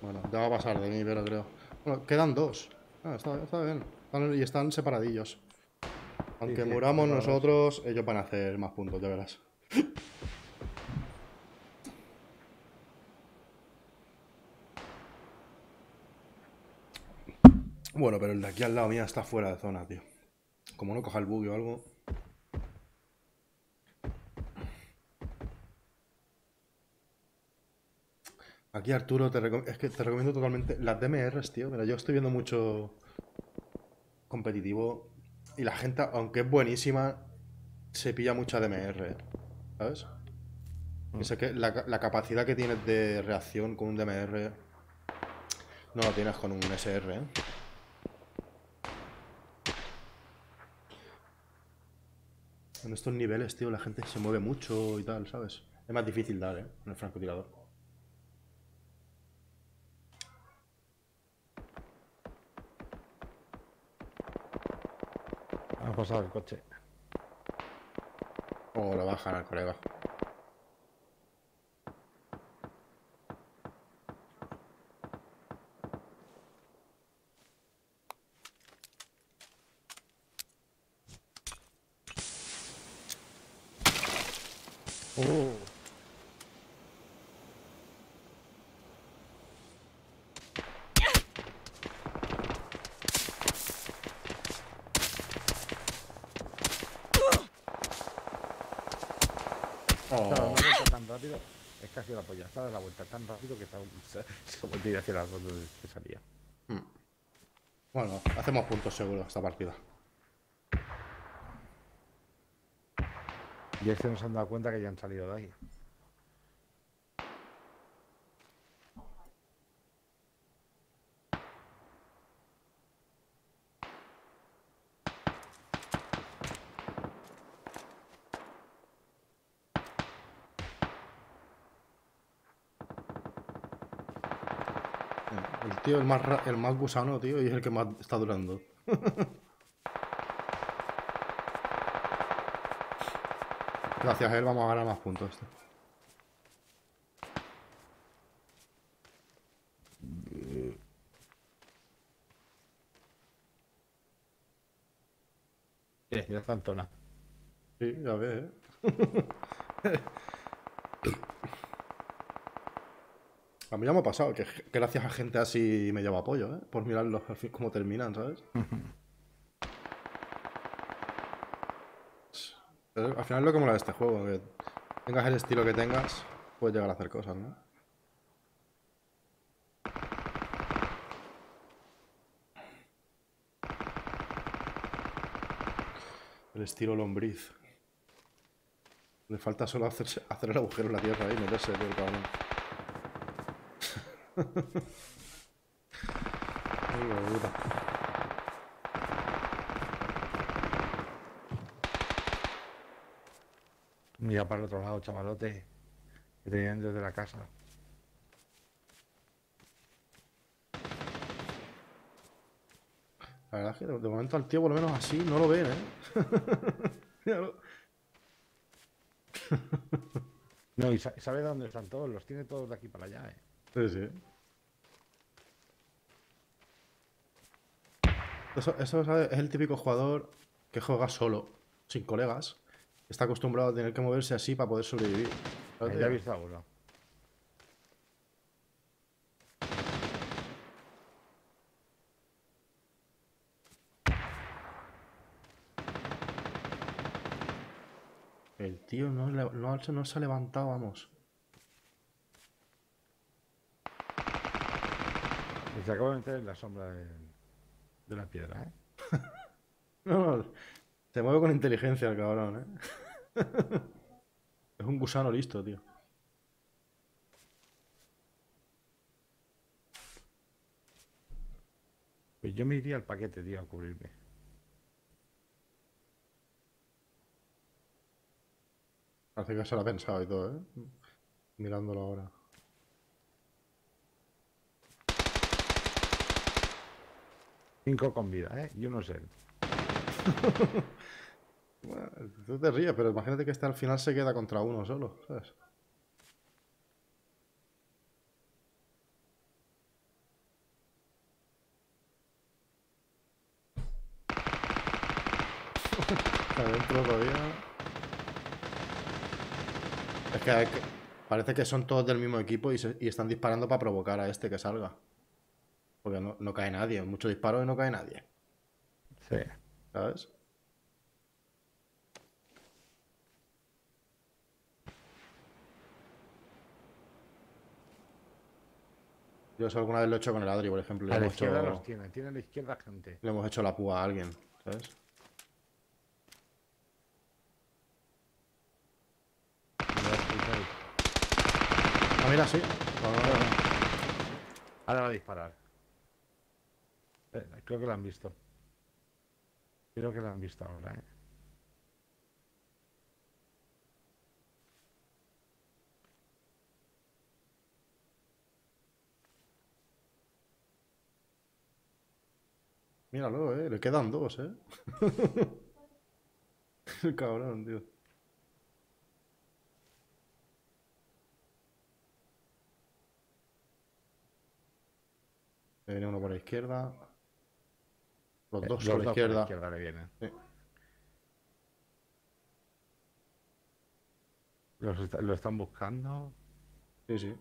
Bueno, te va a pasar de mí, pero creo. Bueno, quedan dos. Ah, está, está bien. Están- y están separadillos. Aunque sí, muramos nosotros, ellos van a hacer más puntos, ya verás. Bueno, pero el de aquí al lado mía está fuera de zona, tío. Como no coja el buggy o algo. Aquí Arturo, te es que te recomiendo totalmente las DMRs, tío. Mira, yo estoy viendo mucho competitivo y la gente, aunque es buenísima, se pilla mucha DMR, ¿eh? ¿sabes? Y sé que la, la capacidad que tienes de reacción con un DMR no la tienes con un SR, ¿eh? En estos niveles, tío, la gente se mueve mucho y tal, ¿sabes? Es más difícil dar, ¿eh? En el francotirador. Ha pasado el coche. O lo bajan al colega. Oh. Oh, Claro, no vuelta tan rápido. Es casi la polla. Está de la vuelta tan rápido que está, se, se a ir hacia la donde que salía. Bueno, hacemos puntos seguros esta partida. Y es que nos han dado cuenta que ya han salido de ahí. El tío, el más, el más gusano, tío, y es el que más está durando. Gracias a él vamos a ganar más puntos. tío. Sí, ya está en. Pasado que, gracias a gente así me lleva apoyo, ¿eh? Por mirarlos al fin cómo terminan, ¿sabes? Al final es lo que mola de este juego, que tengas el estilo que tengas, puedes llegar a hacer cosas, ¿no? El estilo lombriz. Le falta solo hacerse- hacer el agujero en la tierra y meterse, tío, el cabrón. Ay, hijo de puta. Mira para el otro lado, chavalote. Que te vienen desde la casa. La verdad es que de, de momento al tío, por lo menos así, no lo ven, ¿eh? No, y sa- sabe dónde están todos, los tiene todos de aquí para allá, eh. Sí, sí. Eso, eso, ¿sabes? es el típico jugador que juega solo, sin colegas. Está acostumbrado a tener que moverse así para poder sobrevivir. ¿Sabes, Ya he visto a uno. El tío no, no se ha levantado, vamos. Se acaba de meter en la sombra de, de la piedra, eh. No, no, se mueve con inteligencia el cabrón, ¿eh? Es un gusano listo, tío. Pues yo me iría al paquete, tío, a cubrirme. Parece que se lo ha pensado y todo, ¿eh? Mirándolo ahora. Cinco con vida, eh. Y uno es él. Bueno, tú te ríes, pero imagínate que este al final se queda contra uno solo, ¿sabes? Adentro todavía. Es que, que- parece que son todos del mismo equipo y están disparando para provocar a este que salga. Porque no, no cae nadie, muchos disparos y no cae nadie, Sí. ¿sabes? Yo eso alguna vez lo he hecho con el Adri, por ejemplo. Le A la hemos, izquierda hecho, los tiene. Tiene a la izquierda gente. le hemos hecho la púa a alguien, ¿sabes? Ah, mira, sí. Ahora va a disparar. Eh, creo que lo han visto. Creo que lo han visto ahora, eh. Míralo, eh. Le quedan dos, eh. El cabrón, tío. Viene uno por la izquierda. Los Eh, dos los por la dos izquierda. le vienen. Sí. Los está- lo están buscando. Sí, sí.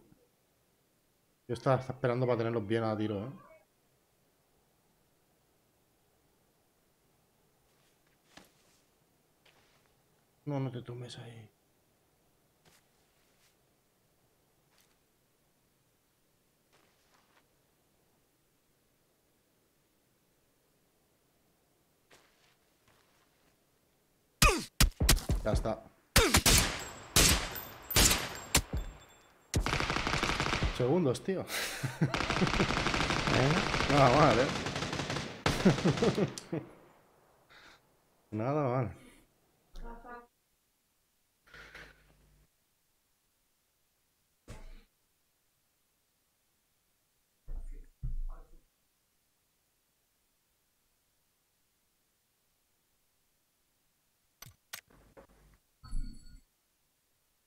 Yo estaba esperando para tenerlos bien a tiro, ¿eh? No, no te tomes ahí. Ya está. Segundos, tío. Nada mal, ¿eh? Nada mal.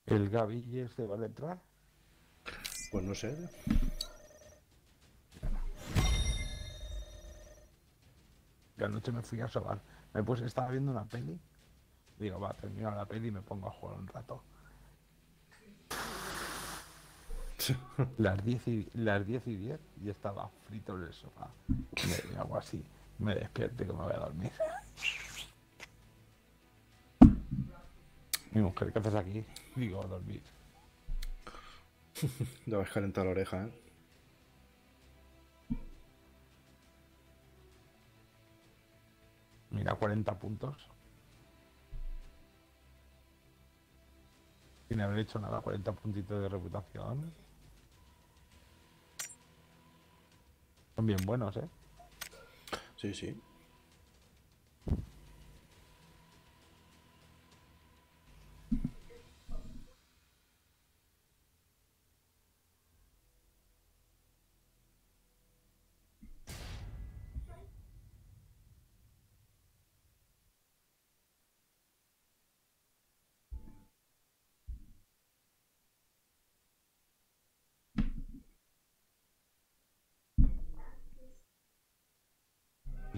¿El Gavilli este va a entrar? Pues no sé. Y anoche me fui a sobar. Me puse, estaba viendo una peli. Digo, va, termino la peli y me pongo a jugar un rato. las 10 y, las 10 y 10 y estaba frito en el sofá. Me hago así, me despierto y que me voy a dormir. Mi mujer, ¿qué haces aquí? Digo, dormir. Debes calentar la oreja, ¿eh? Mira, 40 puntos. Sin haber hecho nada, 40 puntitos de reputación. Son bien buenos, ¿eh? Sí, sí.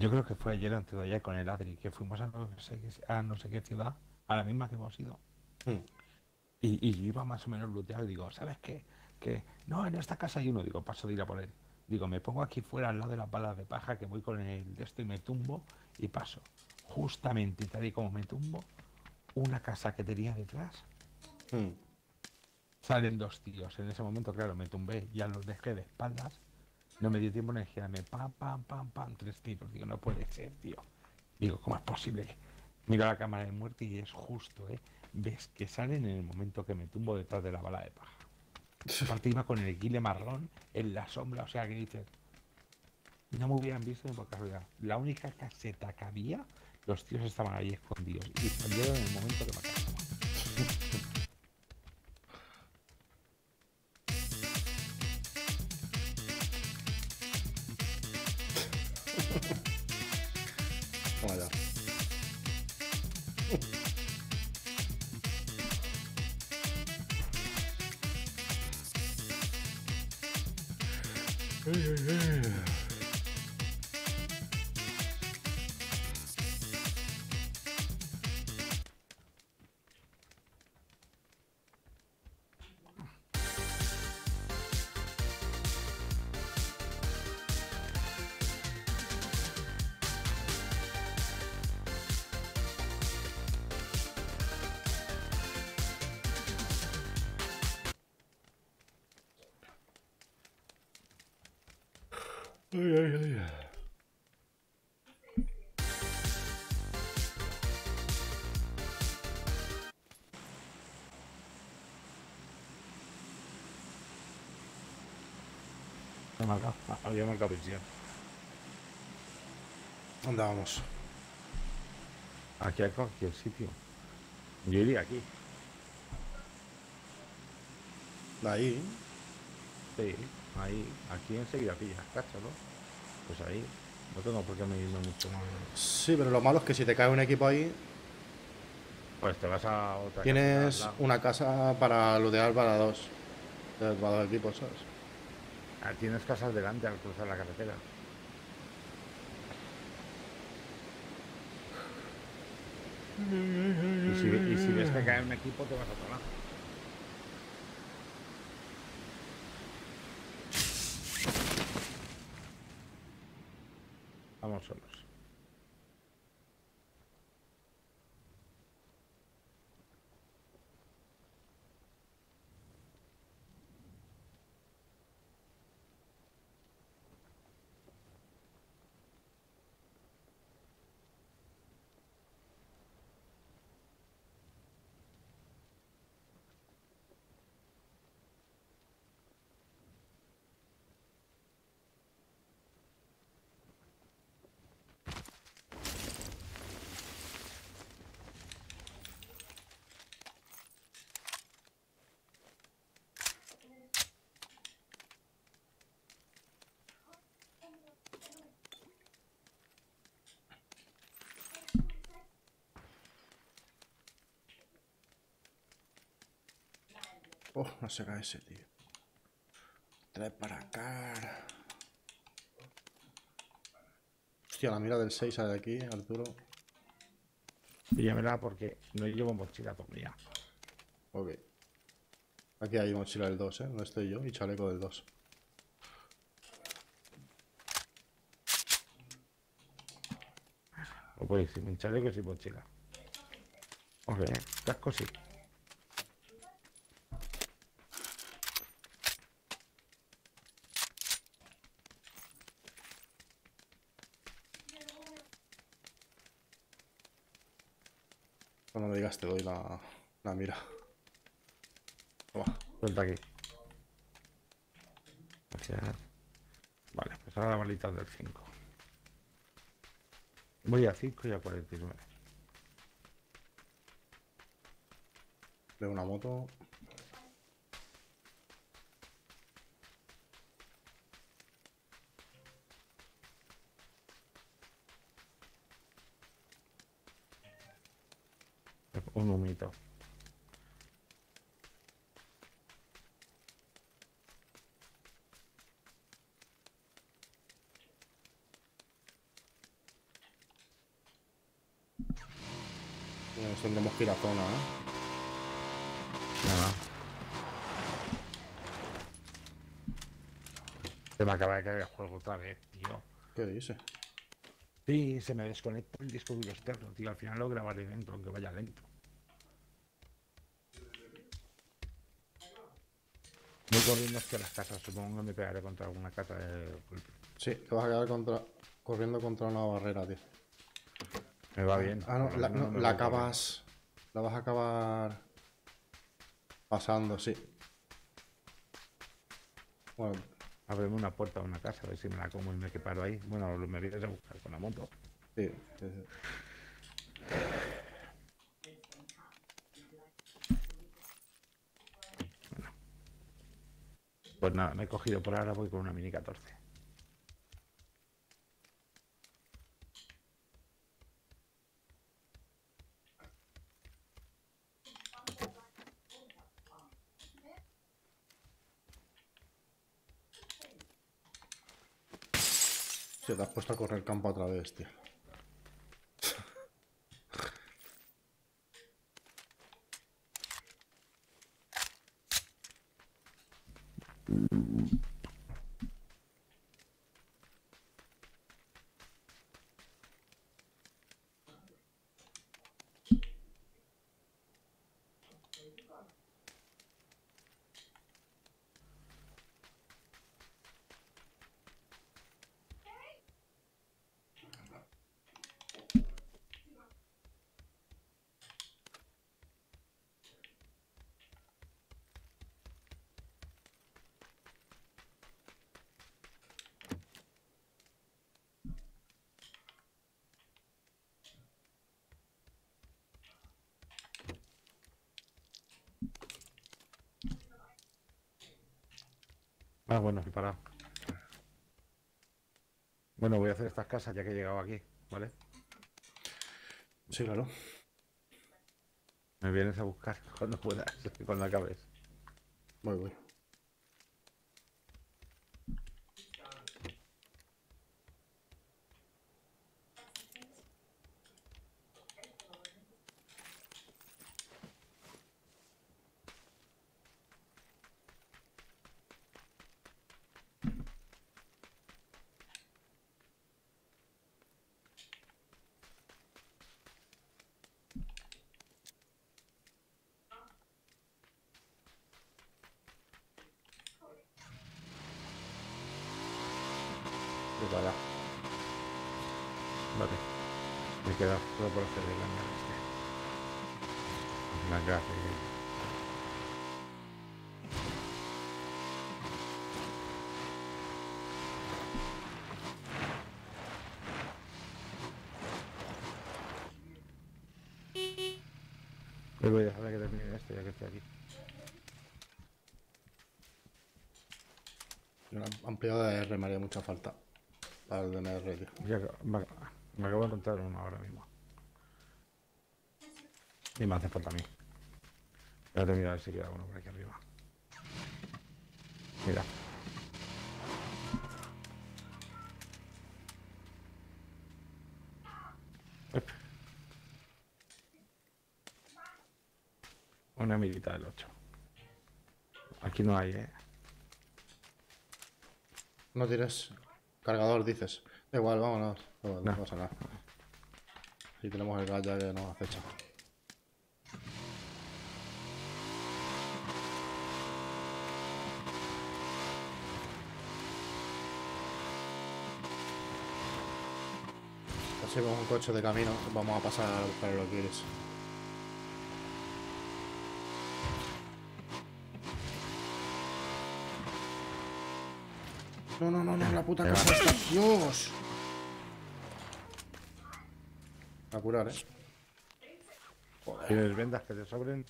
Yo creo que fue ayer antes de ayer con el Adri, que fuimos a no sé qué, a no sé qué ciudad, a la misma que hemos ido. Hmm. Y, y yo iba más o menos luteado y digo, ¿sabes qué? Que no, en esta casa hay uno, digo, paso de ir a por él. Digo, me pongo aquí fuera al lado de la pala de paja que voy con el de esto y me tumbo y paso. Justamente tal y como me tumbo, una casa que tenía detrás, Hmm. salen dos tíos. En ese momento, claro, me tumbé, ya los dejé de espaldas. No me dio tiempo ni girarme, pam, pam, pam, pam, tres tiros. Digo, no puede ser, tío. Digo, ¿cómo es posible? Miro la cámara de muerte y es justo, ¿eh? Ves que salen en el momento que me tumbo detrás de la bala de paja. Aparte iba con el guile marrón en la sombra, o sea que dices, no me hubieran visto ni por casualidad. La única caseta que había, los tíos estaban ahí escondidos y salieron en el momento que me. Prisión. ¿Dónde vamos? Aquí hay cualquier sitio. Yo iría aquí. Ahí. Sí, ahí, aquí enseguida pillas, cacho, ¿no? Pues ahí, no tengo por qué medirme mucho más. Sí, pero lo malo es que si te cae un equipo ahí, Pues te vas a otra tienes casa una casa para lootear para dos. Para dos equipos, ¿sabes? Tienes casas delante al cruzar la carretera. Y si, y si ves que cae un equipo, te vas a otro. Vamos solos. Oh, no se cae ese, tío. Trae para acá. Hostia, la mira del 6 sale de aquí, Arturo. Píllamela porque no llevo mochila todavía. Ok. Aquí hay mochila del 2, ¿eh? No estoy yo y chaleco del 2. O pues sin chaleco y sin mochila. Ok, casco sí. Te doy la, la mira. Toma. Suelta aquí. Gracias. Vale, pues ahora la balita del 5. Voy a 5 y a 49. Veo una moto. Un humito. Nos tendremos que ir a zona, ¿eh? Nada. Se me acaba de caer el juego otra vez, tío. ¿Qué dice? Sí, se me desconecta el disco duro externo, tío. Al final lo grabaré dentro, aunque vaya lento. Corriendo hacia las casas, supongo que me pegaré contra alguna casa de... Sí, te vas a quedar contra, corriendo contra una barrera, tío. Me va bien. Ah, no, la, no, acabas. La vas a acabar. Pasando, sí. Bueno, Ábreme una puerta a una casa, a ver si me la como y me paro ahí. Bueno, me vienes a buscar con la moto. sí. sí, sí. Pues nada, me he cogido por ahora, voy con una mini 14. Se te has puesto a correr campo otra vez, tío. Ah, bueno, estoy parado. Bueno, voy a hacer estas casas ya que he llegado aquí, ¿vale? Sí, claro. Me vienes a buscar cuando puedas, cuando acabes. Voy, voy. Estoy parado. Vale. Me queda solo por hacer el hangar este. El hangar de- Me voy a dejar que termine esto ya que estoy aquí. Una ampliada de R me haría mucha falta. Para el DNR, tío. Ya me, acabo de encontrar uno ahora mismo. Y me hace falta a mí. Voy a terminar a ver si queda uno por aquí arriba. Mira. Una milita del 8. Aquí no hay, ¿eh? No tires cargador, dices. Da igual, vámonos. Da igual, no, No. pasa nada. Si tenemos el gas ya que nos acecha. Así vemos un coche de camino, vamos a pasar a buscar los guiris. No, no, no, no, la puta casa está. ¡Dios! A curar, eh. ¿Tienes vendas que te sobren?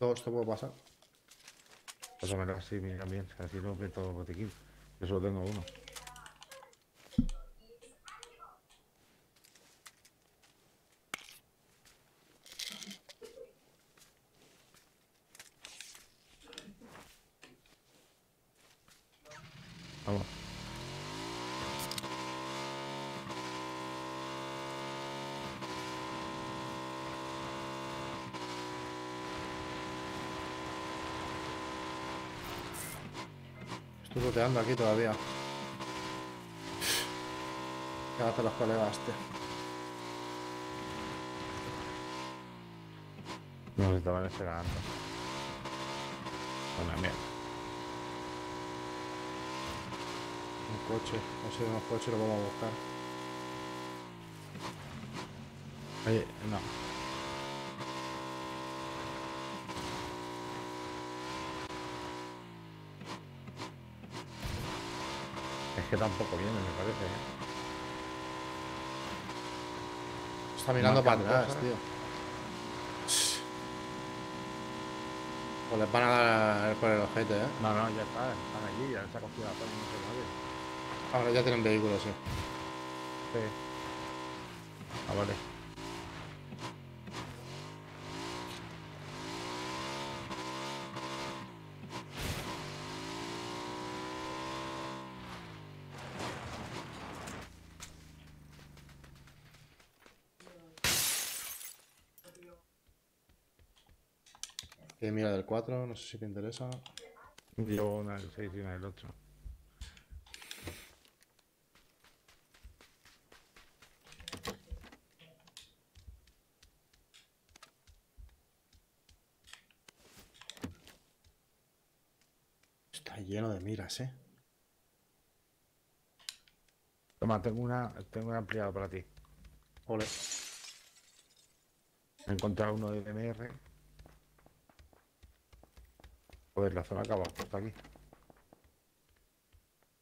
Todo esto puede pasar. Pásamelo así, mira también. Así no meto botiquín. Yo solo tengo uno. Vamos. Roteando aquí todavía. ¿Qué hacen los colegas, este? Nos estaban esperando. Una mierda. Un coche. No sé, unos coches lo vamos a buscar. Oye, no. Que tampoco viene, me parece. ¿eh? Está mirando para atrás, cosas. tío. O les van a dar por el ojete, eh. No, no, ya está. Están aquí, ya se ha cogido la zona y no se. Ahora ya tienen vehículos, sí. Sí. Ah, vale. Que mira del 4, no sé si te interesa. Llevo una del 6 y una del 8. Está lleno de miras, eh. Toma, tengo una, tengo un ampliado para ti. Ole. He encontrado uno de MR. Joder, la zona acaba justo aquí.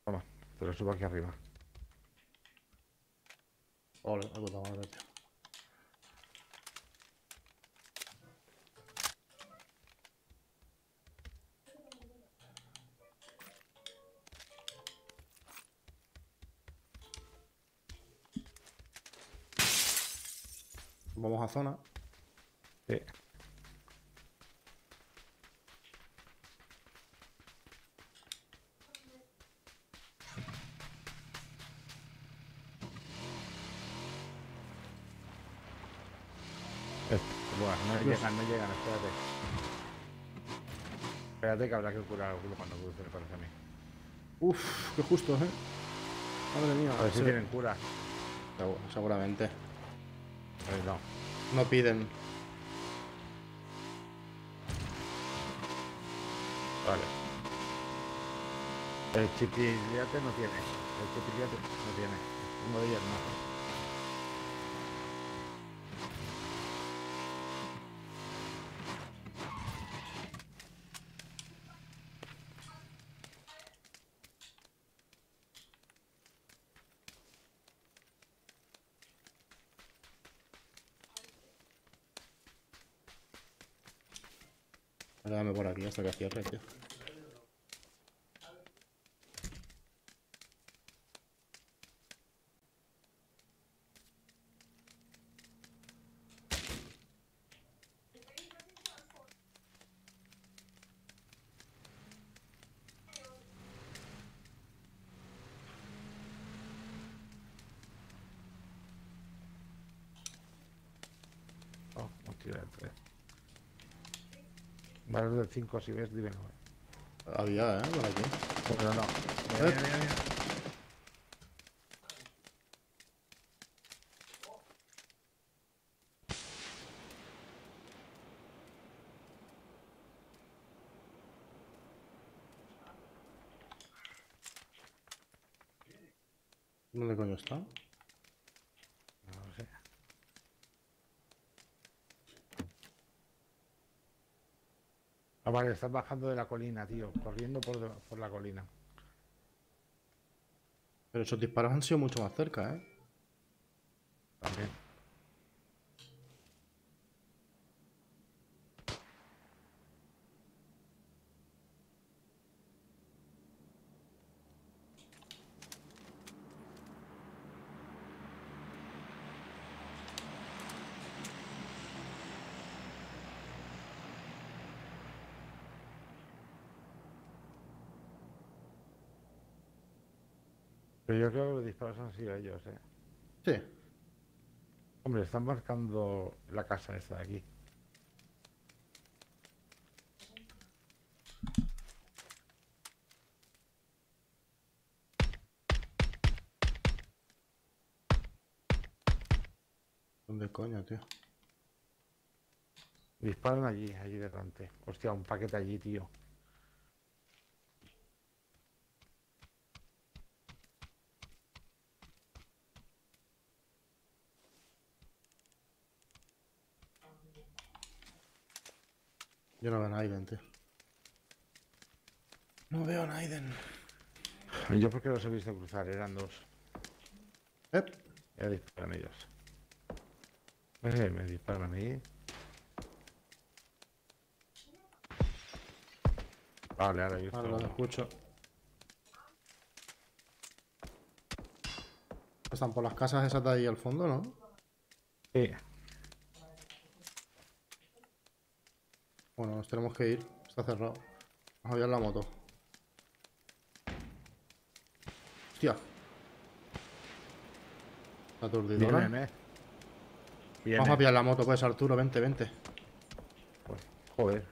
Toma, te lo subo aquí arriba. Ole, la puta madre, tío. Vamos a zona. Sí. Eh, Bueno, no llegan, no llegan, espérate. Espérate que habrá que curar alguno cuando cruce, me parece a mí. Uf, qué justo, eh. Madre mía. A ver si tienen cura. Segu- Seguramente. No. No piden. Vale. El chipiliate no tiene. El chipiliate no tiene. Uno de ellos no. Que cierre, tío. Del 5 si ves, dime. Había, ¿eh? Por aquí. Pero no. Mira, mira, mira, mira. ¿Dónde coño está? No lo sé. Estás bajando de la colina, tío. Corriendo por, por la colina. Pero esos disparos han sido mucho más cerca, ¿eh? También. Pero yo creo que los ellos, eh. Sí. Hombre, están marcando la casa esta de aquí. ¿Dónde coño, tío? Disparan allí, allí delante. Hostia, un paquete allí, tío. Yo no veo a Naiden, tío. No veo a Naiden. Yo porque los he visto cruzar, eran dos. Eh, Ya disparan ellos. Eh, me disparan a mí. Vale, ahora visto. ahora los escucho. Están por las casas esas de ahí al fondo, ¿no? Sí. Bueno, nos tenemos que ir. Está cerrado. Vamos a pillar la moto. Hostia. Está aturdidora. Vienen, eh. Vienen. Vamos a pillar la moto, pues Arturo, vente, vente. Pues, joder.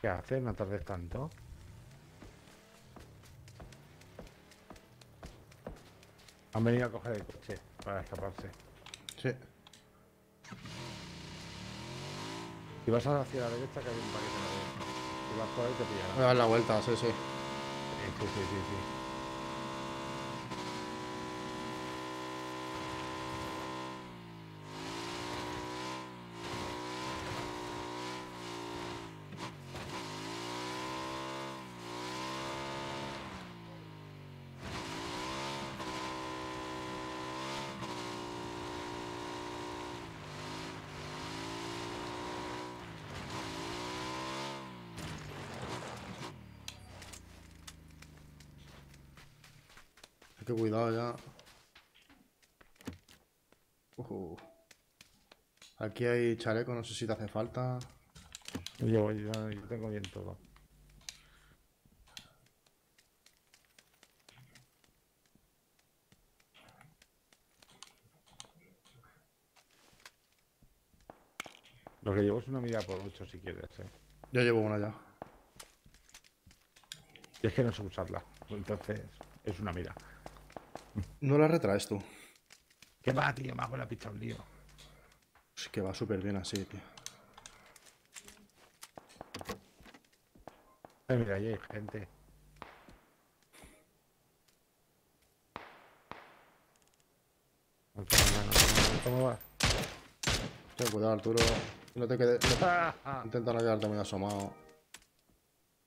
¿Qué hace? ¿No tardes tanto? Han venido a coger el coche para escaparse. Sí. Si vas hacia la derecha, que hay un paquete a la derecha. Si vas por ahí, te pillará. Voy a dar la vuelta, sí, sí. Sí, sí, sí, sí, sí. Que cuidado ya. Aquí hay chaleco, no sé si te hace falta. Yo, yo tengo bien todo. Lo que llevo es una mira por 8 si quieres, eh. Yo llevo una ya. Y es que no sé usarla. Entonces, es una mira. No la retraes tú. ¿Qué va, tío? Me hago la picha un lío. Es que va súper bien así, tío. Eh, mira, ahí hay gente. ¿Cómo va? Ten cuidado, Arturo. No te quedes. no-. Intenta no quedarte muy asomado.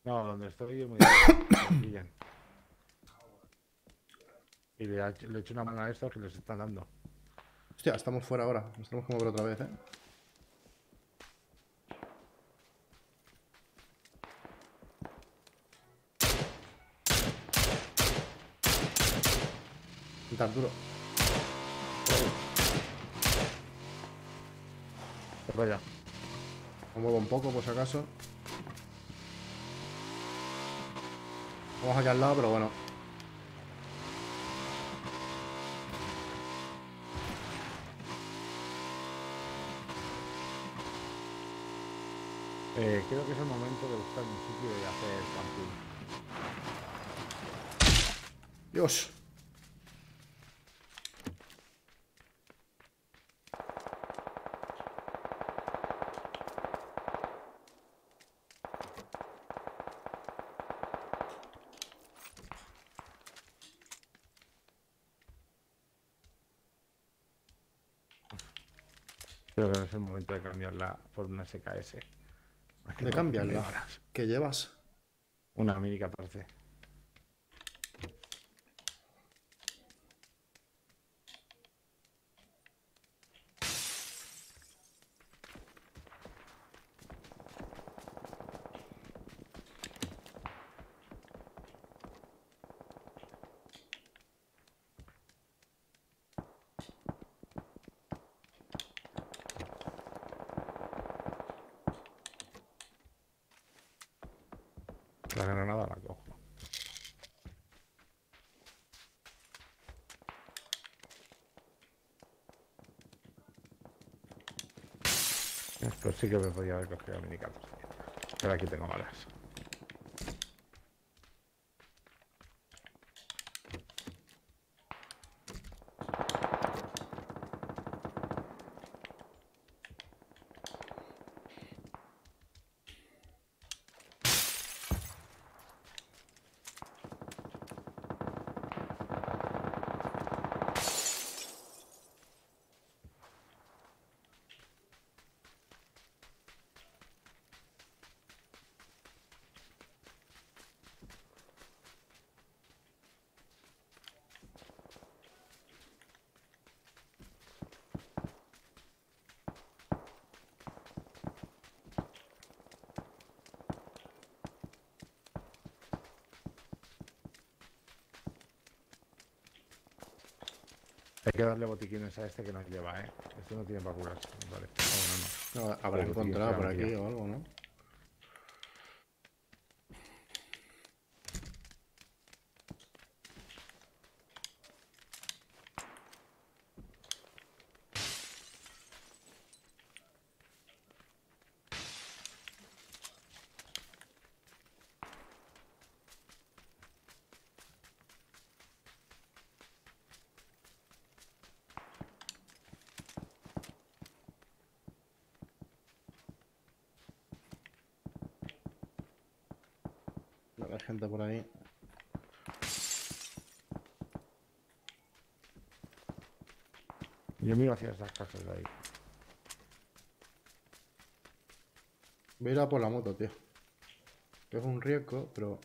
No, donde estoy es muy pillan. Y le, ha- le he hecho una mano a estos que les están dando. Hostia, estamos fuera ahora. Nos tenemos que mover otra vez, eh. Vente, Arturo. Pues vaya. Me muevo un poco por si acaso. Vamos aquí al lado, pero bueno. Eh, creo que es el momento de buscar un sitio y hacer camping. Dios. Creo que no es el momento de cambiarla por una SKS. Que De cambiarla. ¿Qué llevas? Una Mini 14. La granada la cojo. Esto sí que me podía haber cogido la Mini 14. Pero aquí tengo balas. Hay que darle botiquines a este que nos lleva, ¿eh? Este no tiene para curarse, vale. No, no, no. No, habrá encontrado por aquí o algo. No hay gente por ahí. Miro hacia esas casas de ahí. Voy a ir a por la moto, tío. Es un riesgo, pero...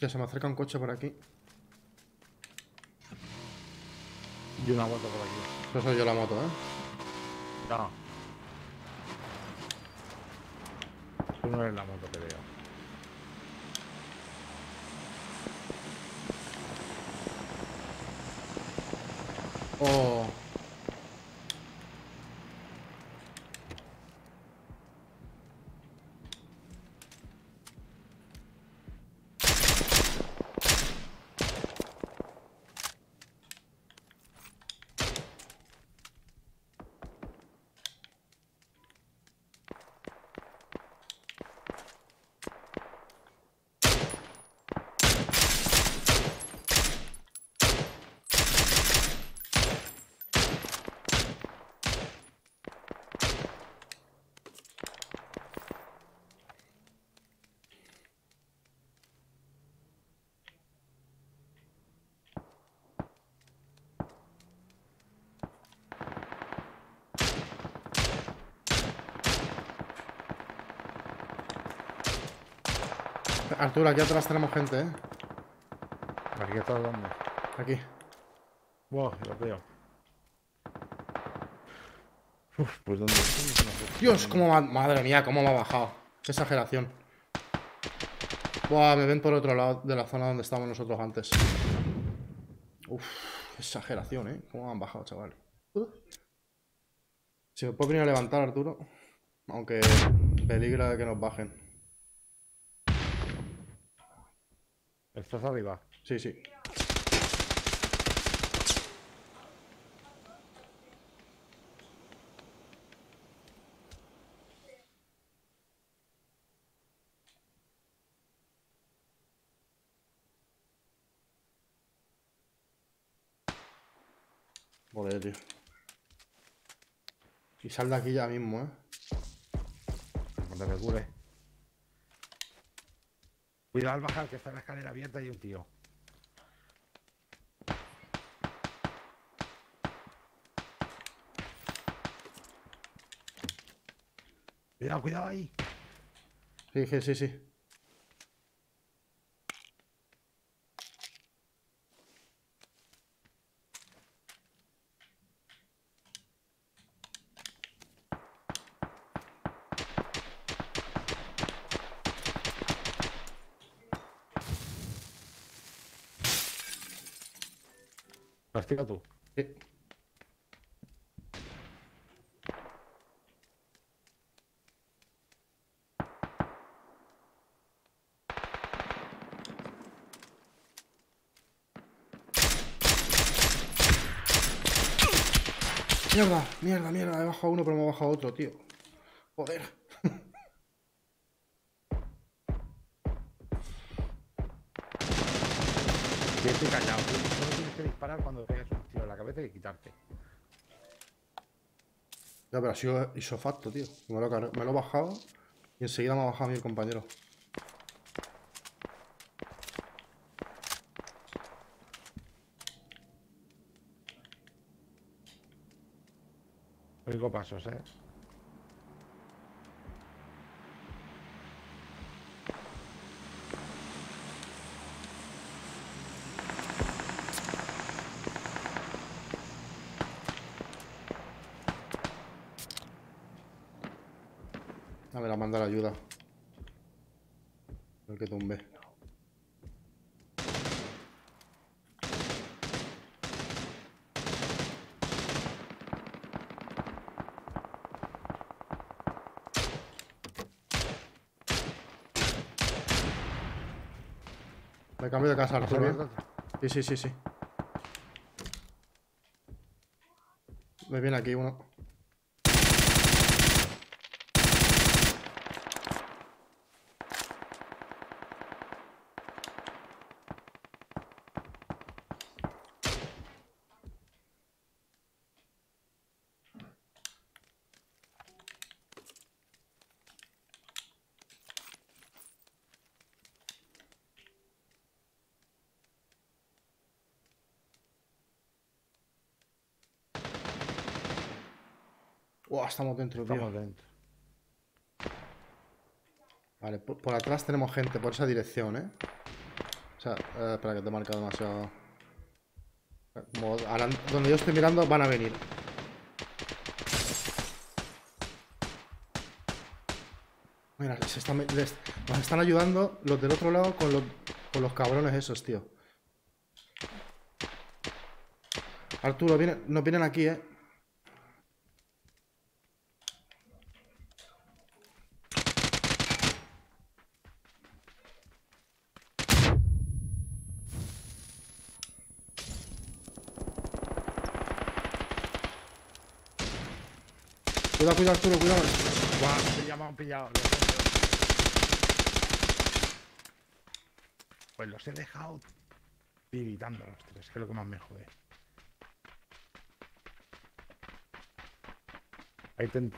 Ya se me acerca un coche por aquí. Y una moto por aquí. Eso soy yo la moto, ¿eh? No. Tú no eres la moto que veo. Oh. Arturo, aquí atrás tenemos gente, ¿eh? ¿Aquí está dónde? Aquí. Buah, lo veo. Uf, pues ¿dónde. Dios, cómo ma- madre mía, cómo me ha bajado. Qué exageración. Buah, me ven por otro lado de la zona donde estábamos nosotros antes. Uf, qué exageración, ¿eh? Cómo me han bajado, chaval. Si me puedo venir a levantar, Arturo. Aunque peligra de que nos bajen. ¿Estás arriba? Sí, sí. Joder, tío. Y sal de aquí ya mismo, ¿eh? No te preocupes. Cuidado al bajar, que está la escalera abierta y un tío. Cuidado, cuidado ahí. Sí, sí, sí, tirado tú. Sí. Mierda, mierda, mierda, he bajado uno pero me ha bajado otro, tío. Joder. Ya, pero ha sido isofacto, tío. Me lo, me lo he bajado y enseguida me ha bajado a mí el compañero. Oigo pasos, eh. A ver, a mandar ayuda. El que tumbe. Me cambio de casa, ¿Has Arturo. ¿eh? Sí, sí, sí, sí. Me viene aquí uno. Estamos dentro, tío. Estamos dentro. Vale, por, por atrás tenemos gente por esa dirección, ¿eh? O sea, eh, espera que te he marcado demasiado. Como ahora- donde yo estoy mirando van a venir. Mira, se están, les- nos están ayudando los del otro lado con los, con los cabrones esos, tío. Arturo, viene, nos vienen aquí, ¿eh? Cuidado, cuidado, Arturo, cuidado. Guau, me han pillado, me han pillado. Pues los he dejado tiritando los tres, que es lo que más me jode. Ahí te...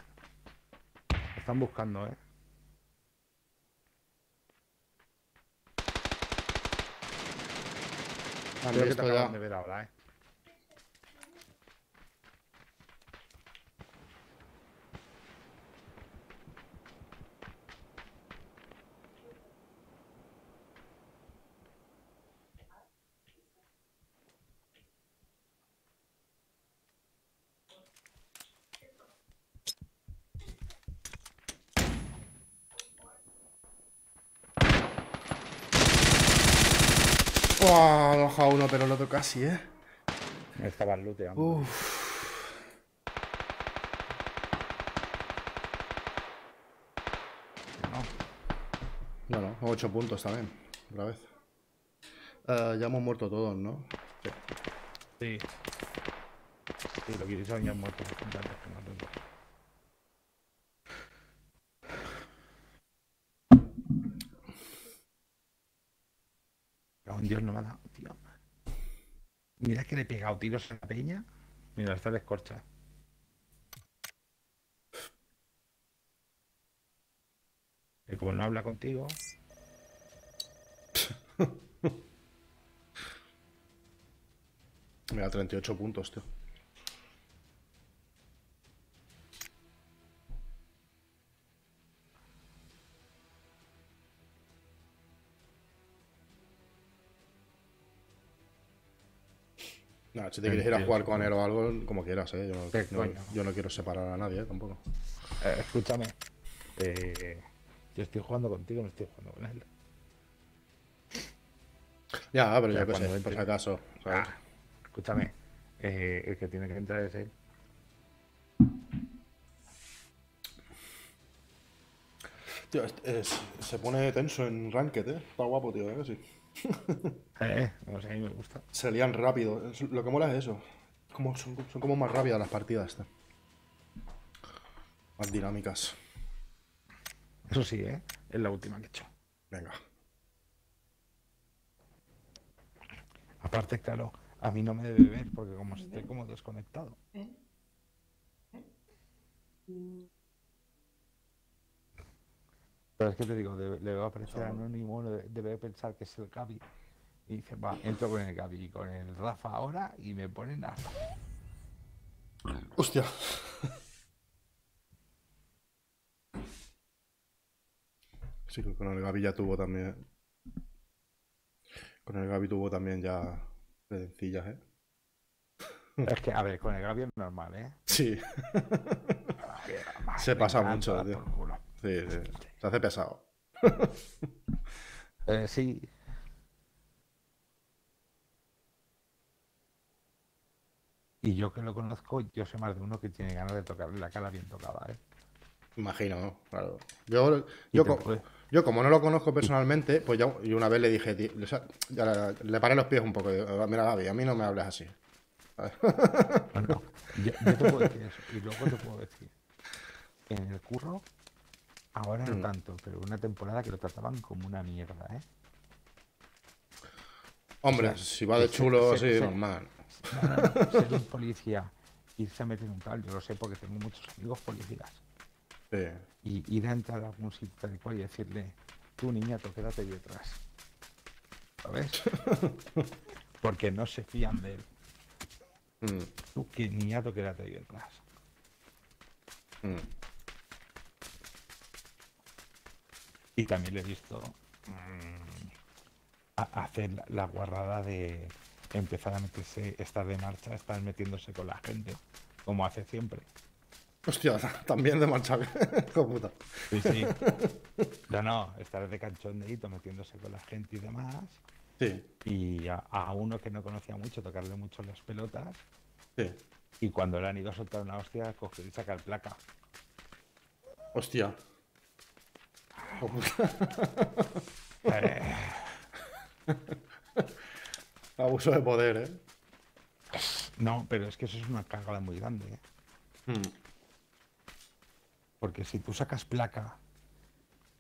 Están buscando, eh. Vale, Creo que te acaban ya. de ver ahora, eh. ¡Oh! He bajado uno, pero el otro casi, ¿eh? Me estaban looteando. Uf. No, Bueno, 8 puntos también, otra vez. Eh, ya hemos muerto todos, ¿no? Sí. sí. Lo que hizo ya muerto. antes que no tengo. Cago en Dios no me ha dado, tío. Mira que le he pegado tiros a la peña. Mira, está descorcha. Y como no habla contigo, Mira, 38 puntos, tío. Si te quieres ir a jugar con él o algo, como quieras, ¿eh? Yo no, yo quiero separar a nadie, ¿eh? Tampoco. eh, escúchame. Eh, yo estoy jugando contigo, no estoy jugando con él. Ya, pero Ya, yo qué cuando sé, entre- por si acaso. Ah, escúchame. eh, el que tiene que entrar es él. Tío, es- es- se pone tenso en Ranked, ¿eh? Está guapo, tío, ¿eh? Que sí. Eh, no sé, a mí me gusta. Se lían rápido. Lo que mola es eso. Como, son, son como más rápidas las partidas. Más dinámicas. Eso sí, ¿eh? Es la última que he hecho. Venga. Aparte, claro, a mí no me debe ver porque como estoy como desconectado. Pero es que te digo, debe- le va a aparecer anónimo, debe, debe pensar que es el Gaby. Y dice, va, entro con el Gaby y con el Rafa ahora y me ponen a... Hostia. Sí, con el Gaby ya tuvo también. Con el Gaby tuvo también ya redencillas, ¿eh? Es que, a ver, con el Gaby es normal, ¿eh? Sí, Se pasa mucho, tío. Sí, sí. Se hace pesado. Eh, sí. Y yo que lo conozco, yo sé más de uno que tiene ganas de tocarle la cara bien tocada, ¿eh? Imagino, ¿no? Claro. Yo, yo, co- yo como no lo conozco personalmente, pues ya y una vez le dije, tío, ya le, le paré los pies un poco. digo, Mira, Gaby, a mí no me hables así. Bueno, yo, yo te puedo decir eso. Y luego te puedo decir, en el curro, ahora no Mm. tanto, pero una temporada que lo trataban como una mierda, ¿eh? Hombre, O sea, si va de chulo, se- sí, normal. No, no, no, ser un policía, irse a meter un tal, yo lo sé porque tengo muchos amigos policías. Sí. y ir a entrar a algún sitio tal y cual y decirle, tú niñato, quédate ahí detrás. ¿Sabes? Porque no se fían de él. Mm, Tú, que niñato, quédate ahí detrás. mm. Y también le he visto mm, a- hacer la, la guarrada de empezar a meterse, estar de marcha, estar metiéndose con la gente, como hace siempre. Hostia, también de marcha. Puta. Sí, sí. No, no, estar de cachondeíto metiéndose con la gente y demás. Sí, y a, a uno que no conocía mucho tocarle mucho las pelotas sí. y cuando le han ido a soltar una hostia coger y sacar placa. Hostia. Eh, Abuso de poder, ¿eh? no, pero es que eso es una cagada muy grande. ¿eh? Mm. Porque si tú sacas placa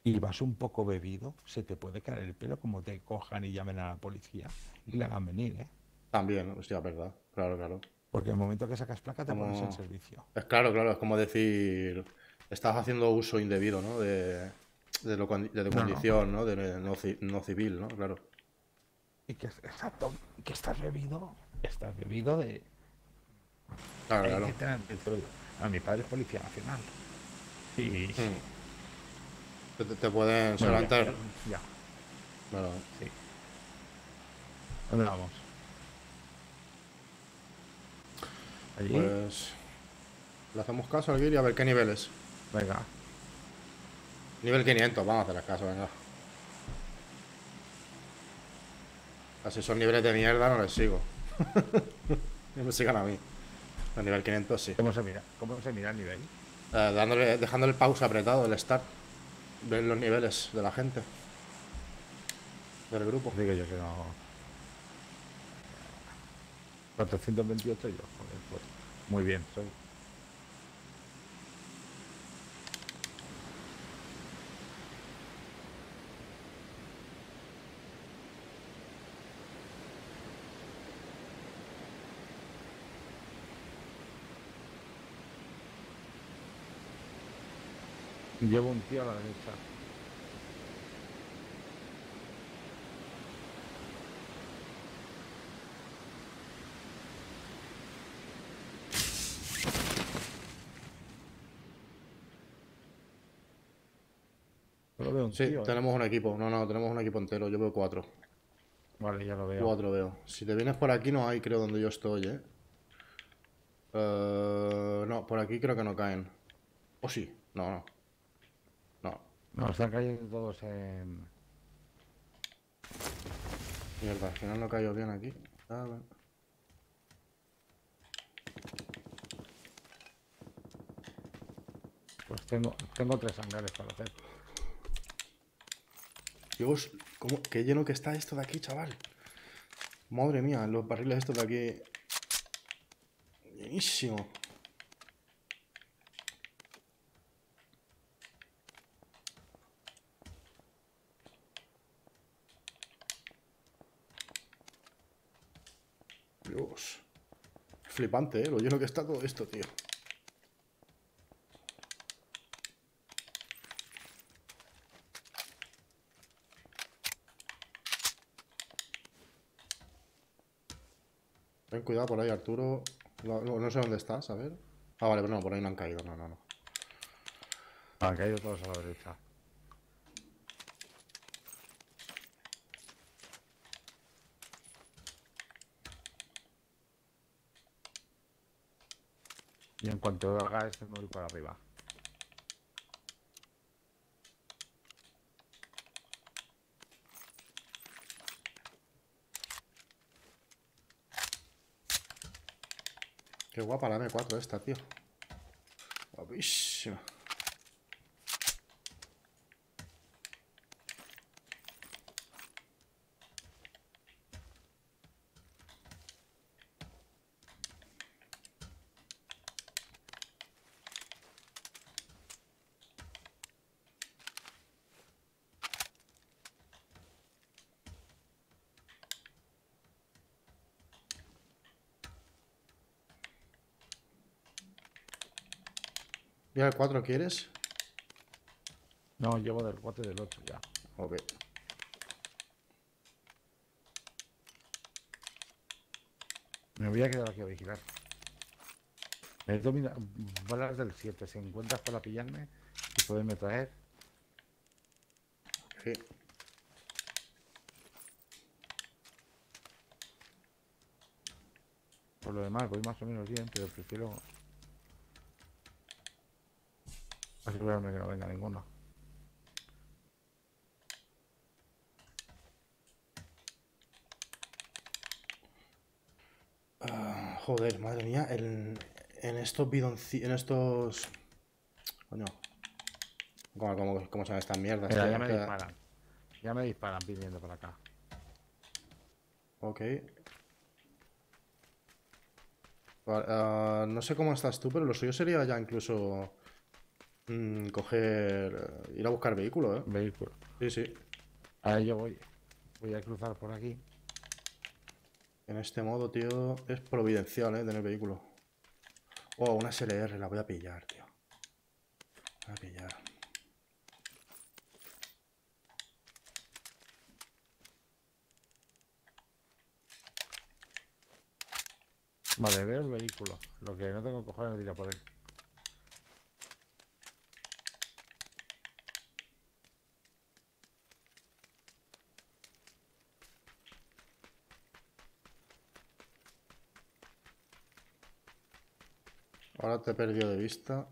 y vas un poco bebido, se te puede caer el pelo como te cojan y llamen a la policía y le hagan venir, ¿eh? También, hostia, verdad. Claro, claro. Porque el momento que sacas placa te pones en servicio. Es claro, claro, es como decir. Estás haciendo uso indebido, ¿no? De, de, lo, de No, condición, ¿no? De no, no civil, ¿no? Claro. Y que, exacto, que estás bebido, estás bebido de... Claro, claro. que tener A mi padre es policía nacional. Y... Mm. Te, te- te pueden Bueno, ya, levantar. ya, Claro. sí. ¿Dónde vamos? Allí. Pues. Le hacemos caso al Giri a ver qué niveles. Venga. Nivel 500, vamos a hacer caso, venga. Así son niveles de mierda, no les sigo. no me sigan a mí. A nivel 500 sí. ¿Cómo se mira? ¿Cómo se mira el nivel? Eh, dándole, dejando el pause apretado, el start. Ven los niveles de la gente. Del grupo. Digo yo que no. 428 yo, joder, pues. Muy bien, soy. Llevo un tío a la derecha. Solo veo un Sí, tío, ¿eh? tenemos un equipo. No, no, tenemos un equipo entero. Yo veo cuatro. Vale, ya lo veo. Cuatro veo. Si te vienes por aquí no hay, creo, donde yo estoy, ¿eh? Eh, no, por aquí creo que no caen. ¿O sí? No, no. No. Están cayendo todos en. Mierda, al final no cayó bien aquí. Ah, bueno. Pues tengo, tengo tres hangares para hacer. Dios, ¿cómo, qué lleno que está esto de aquí, chaval. Madre mía, los barriles estos de aquí. Llenísimo. Dios. Flipante, ¿eh? Lo lleno que está todo esto, tío. Ten cuidado por ahí, Arturo. No, no- no sé dónde estás, a ver. Ah, vale, pero no, por ahí no han caído. No, no, no. Han caído todos a la derecha. Y en cuanto haga este me voy para arriba. Qué guapa la M4 esta, tío. Guapísima. ¿Ya el 4 quieres? No, llevo del 4 y del 8 ya. Ok. Me voy a quedar aquí a vigilar. Me domina balas del 7. Si encuentras para pillarme y poderme traer. Sí. Por lo demás, voy más o menos bien, pero prefiero asegurarme que no venga ninguno. Ah, joder, madre mía. el- en estos bidonci... En estos... Coño. ¿Cómo, cómo, cómo se llaman estas mierdas? Mira, ya me disparan. Ya me disparan viniendo para acá. Ok. Ah, no sé cómo estás tú, pero lo suyo sería ya incluso mm, coger, eh, ir a buscar vehículo, ¿eh? Vehículo. Sí, sí. A ello voy. Voy a cruzar por aquí. En este modo, tío, es providencial, ¿eh? Tener vehículo. Oh, una SLR, la voy a pillar, tío. La voy a pillar. Vale, veo el vehículo. Lo que no tengo cojones de ir a por él. Ahora te he perdido de vista.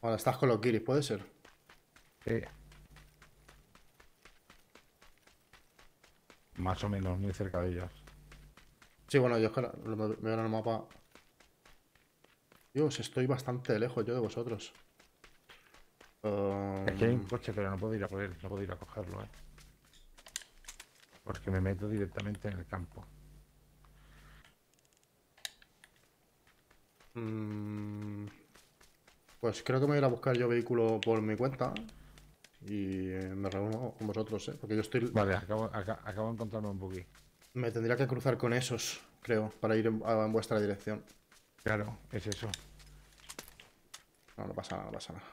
Ahora estás con los guiris, ¿puede ser? Sí. Más o menos, muy cerca de ellos. Sí, bueno, yo es que veo en el mapa. Dios, estoy bastante lejos yo de vosotros. Aquí hay un coche, pero no puedo ir a por él, no puedo ir a cogerlo, eh. Porque me meto directamente en el campo. Pues creo que me voy a ir a buscar yo vehículo por mi cuenta. Y eh, me reúno con vosotros, ¿eh? Porque yo estoy. Vale, acabo, aca- acabo de encontrarme un buggy. Me tendría que cruzar con esos, creo, para ir en, vuestra dirección. Claro, es eso. No, no pasa nada, no pasa nada.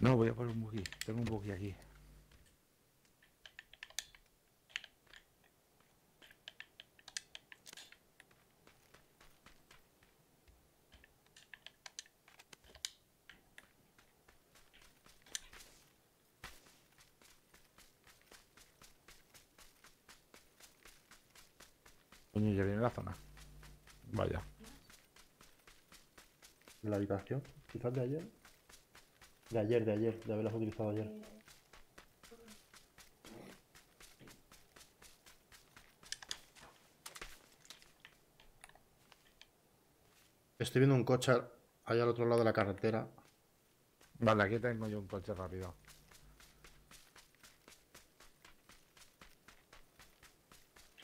No, voy a por un buggy. Tengo un buggy aquí. Coño, ya viene la zona. Vaya. ¿En la habitación? Quizás de ayer. De ayer, de ayer, de haberlas utilizado ayer. Estoy viendo un coche allá al otro lado de la carretera. Vale, aquí tengo yo un coche rápido.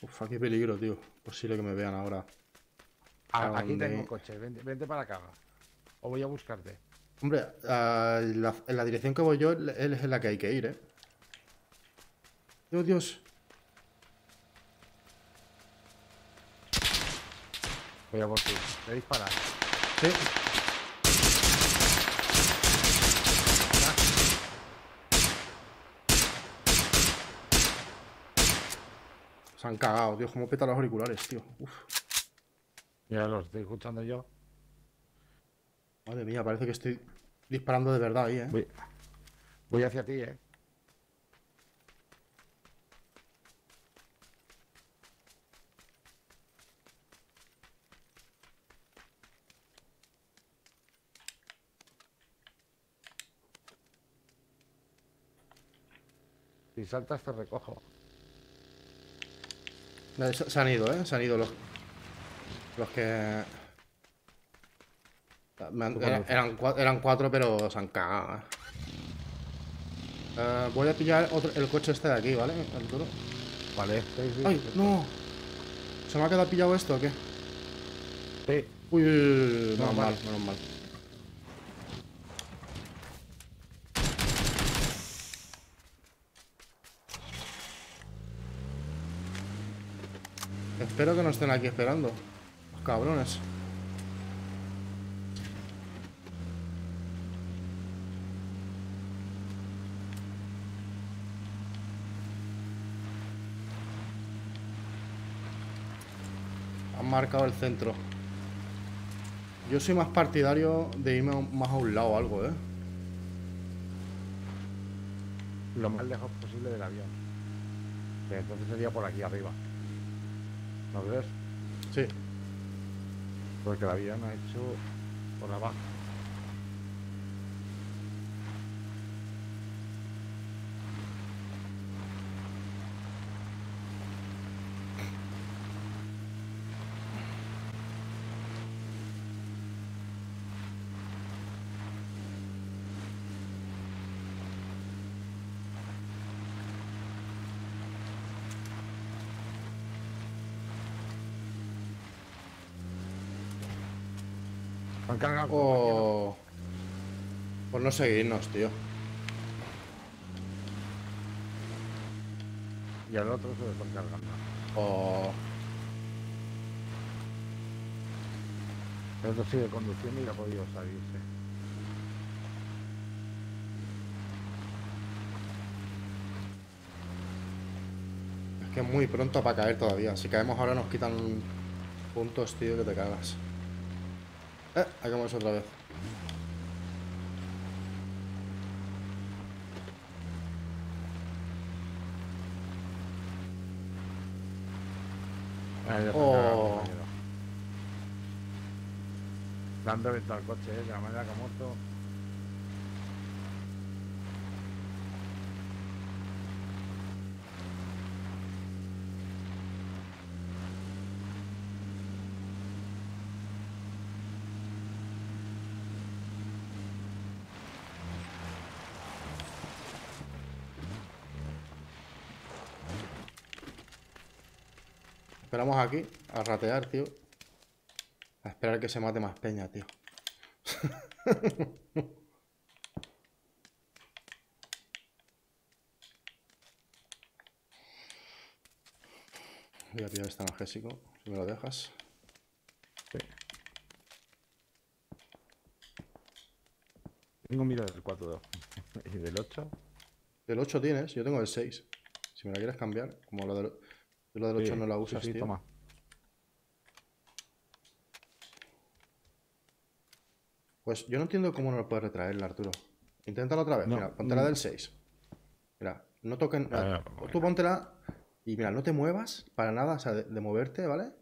Uf, qué peligro, tío. Posible que me vean ahora. Ah, ¿A aquí dónde? tengo un coche, vente, vente para acá. O voy a buscarte. Hombre, la- en la dirección que voy yo él es en la que hay que ir, ¿eh? Dios, Dios. Voy a por ti. Voy a disparar. Sí. Han cagado, tío. Cómo peta los auriculares, tío. Uf. Ya lo estoy escuchando yo. Madre mía, parece que estoy disparando de verdad ahí, ¿eh? Voy, voy hacia ti, eh. Si saltas te recojo. Se, han ido, ¿eh? Se han ido los... Los que... me han- conoces. eran, eran cuatro, pero se han cagado, ¿eh? Eh, voy a pillar otro- el coche este de aquí, ¿vale? El duro. Vale. Sí, sí, ¡Ay, no! ¿Se me ha quedado pillado esto o qué? Sí. Uy, uy, uy, uy, No, menos mal, menos mal. Espero que no estén aquí esperando. Los cabrones. Han marcado el centro. Yo soy más partidario de irme más a un lado o algo, ¿eh? Lo más lejos posible del avión. Entonces sería por aquí arriba. ¿No ves? Sí. Porque el avión ha hecho por abajo. Han cargado. O... Por no seguirnos, tío. Y al otro se lo están cargando. O... El otro sigue conduciendo y ha podido salirse. Es que es muy pronto para caer todavía. Si caemos ahora nos quitan puntos, tío, que te cagas. Eh, hagamos otra vez. Ahí Oh. Le han reventado el coche, ¿eh? De la manera que ha muerto. Esperamos aquí a ratear, tío. A esperar que se mate más peña, tío. Voy a pillar este analgésico, si me lo dejas. Sí. Tengo miedo del 4-2. ¿Y del 8? Del 8 tienes, yo tengo el 6. Si me la quieres cambiar, como lo del, lo del 8 Sí, no la usas, sí, tío. toma. Pues yo no entiendo cómo no lo puedes retraer, Arturo. Inténtalo otra vez. No, Mira, ponte la mm. del 6. Mira, no toquen. A ver, mira, vamos tú póntela y mira, no te muevas para nada, o sea, de, de moverte, ¿vale?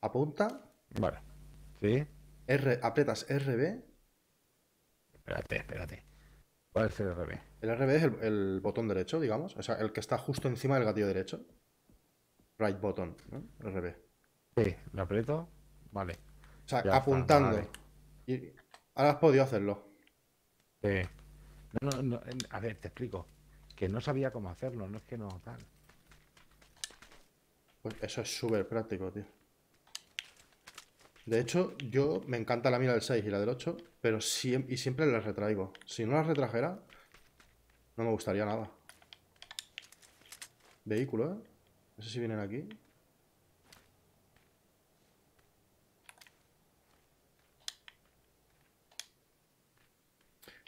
Apunta, Vale. ¿Sí? R, aprietas RB. Espérate, espérate. ¿Cuál es el RB? El RB es el, el botón derecho, digamos. O sea, el que está justo encima del gatillo derecho. Right button, ¿no? RB. Sí, lo aprieto. Vale. O sea, Ya está, apuntando. vale. Y ahora has podido hacerlo. Sí. No, no, no, en- a ver, te explico. Que no sabía cómo hacerlo, no es que no tal. Pues eso es súper práctico, tío. De hecho, yo me encanta la mira del 6 y la del 8, pero siem- y siempre las retraigo. Si no las retrajera, no me gustaría nada. Vehículo, ¿eh? No sé si vienen aquí.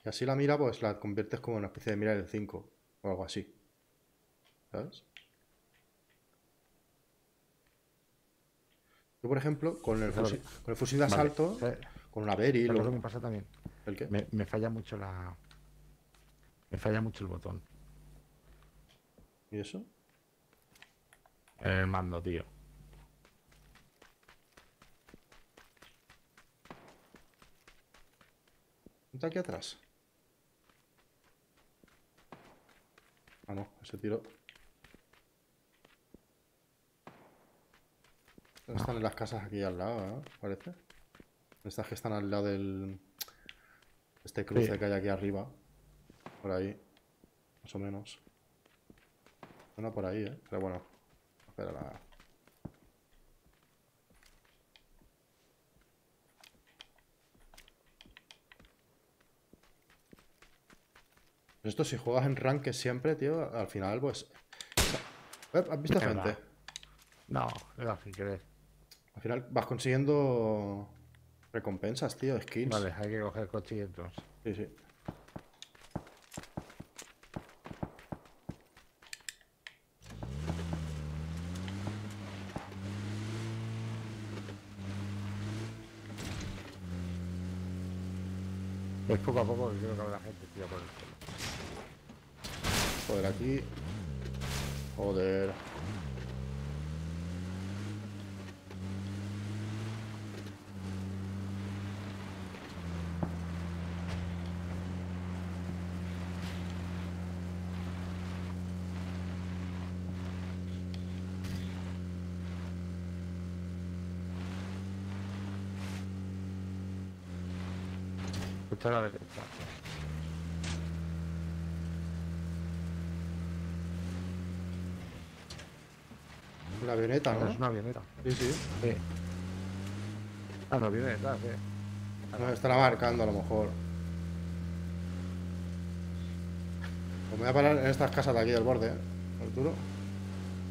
Y así la mira, pues la conviertes como en una especie de mira del 5 o algo así. ¿Sabes? Yo, por ejemplo, con el, fusil, con el fusil de asalto, ¿Sabes con una Beryl lo que me pasa también? ¿El qué? Me, me falla mucho la. Me falla mucho el botón. ¿Y eso? El mando, tío. Está aquí atrás. Ah, no, ese tiro. Están en las casas aquí al lado, ¿eh? Parece. Estas que están al lado del. Este cruce Sí. que hay aquí arriba. Por ahí. Más o menos. Una por ahí, ¿eh? Pero bueno. Espera la. Esto si juegas en rank siempre, tío, al final pues... Eh, ¿Has visto gente? No, era sin querer. Al final vas consiguiendo recompensas, tío, skills. Vale, hay que coger coche y entonces. Sí, sí. Es poco a poco que creo que la gente tira por el suelo. Joder, aquí... Joder. A la derecha. Una avioneta, ¿no? Es una avioneta. Sí, sí. Sí. Ah, no, viene detrás, eh. Nos estará marcando a lo mejor. Pues me voy a parar en estas casas de aquí del borde, ¿eh? Arturo.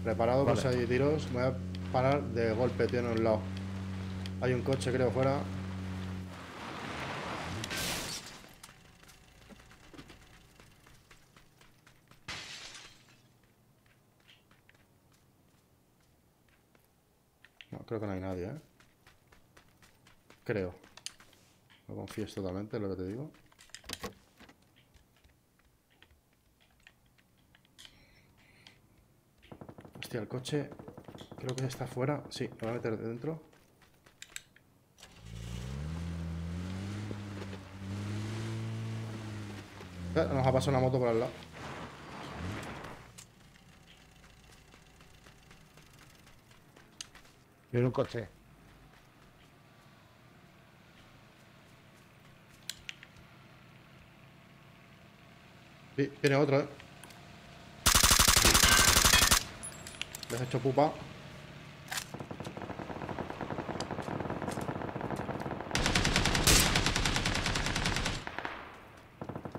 Preparado por si Vale. hay tiros. Me voy a parar de golpe, tío, en un lado. Hay un coche, creo, fuera. No, creo que no hay nadie, ¿eh? Creo. No confíes totalmente en lo que te digo. Hostia, el coche creo que está fuera. Sí, me voy a meter dentro. Eh, Nos ha pasado una moto por al lado. Yo en un coche. Sí, tiene otro, eh. Les has hecho pupa.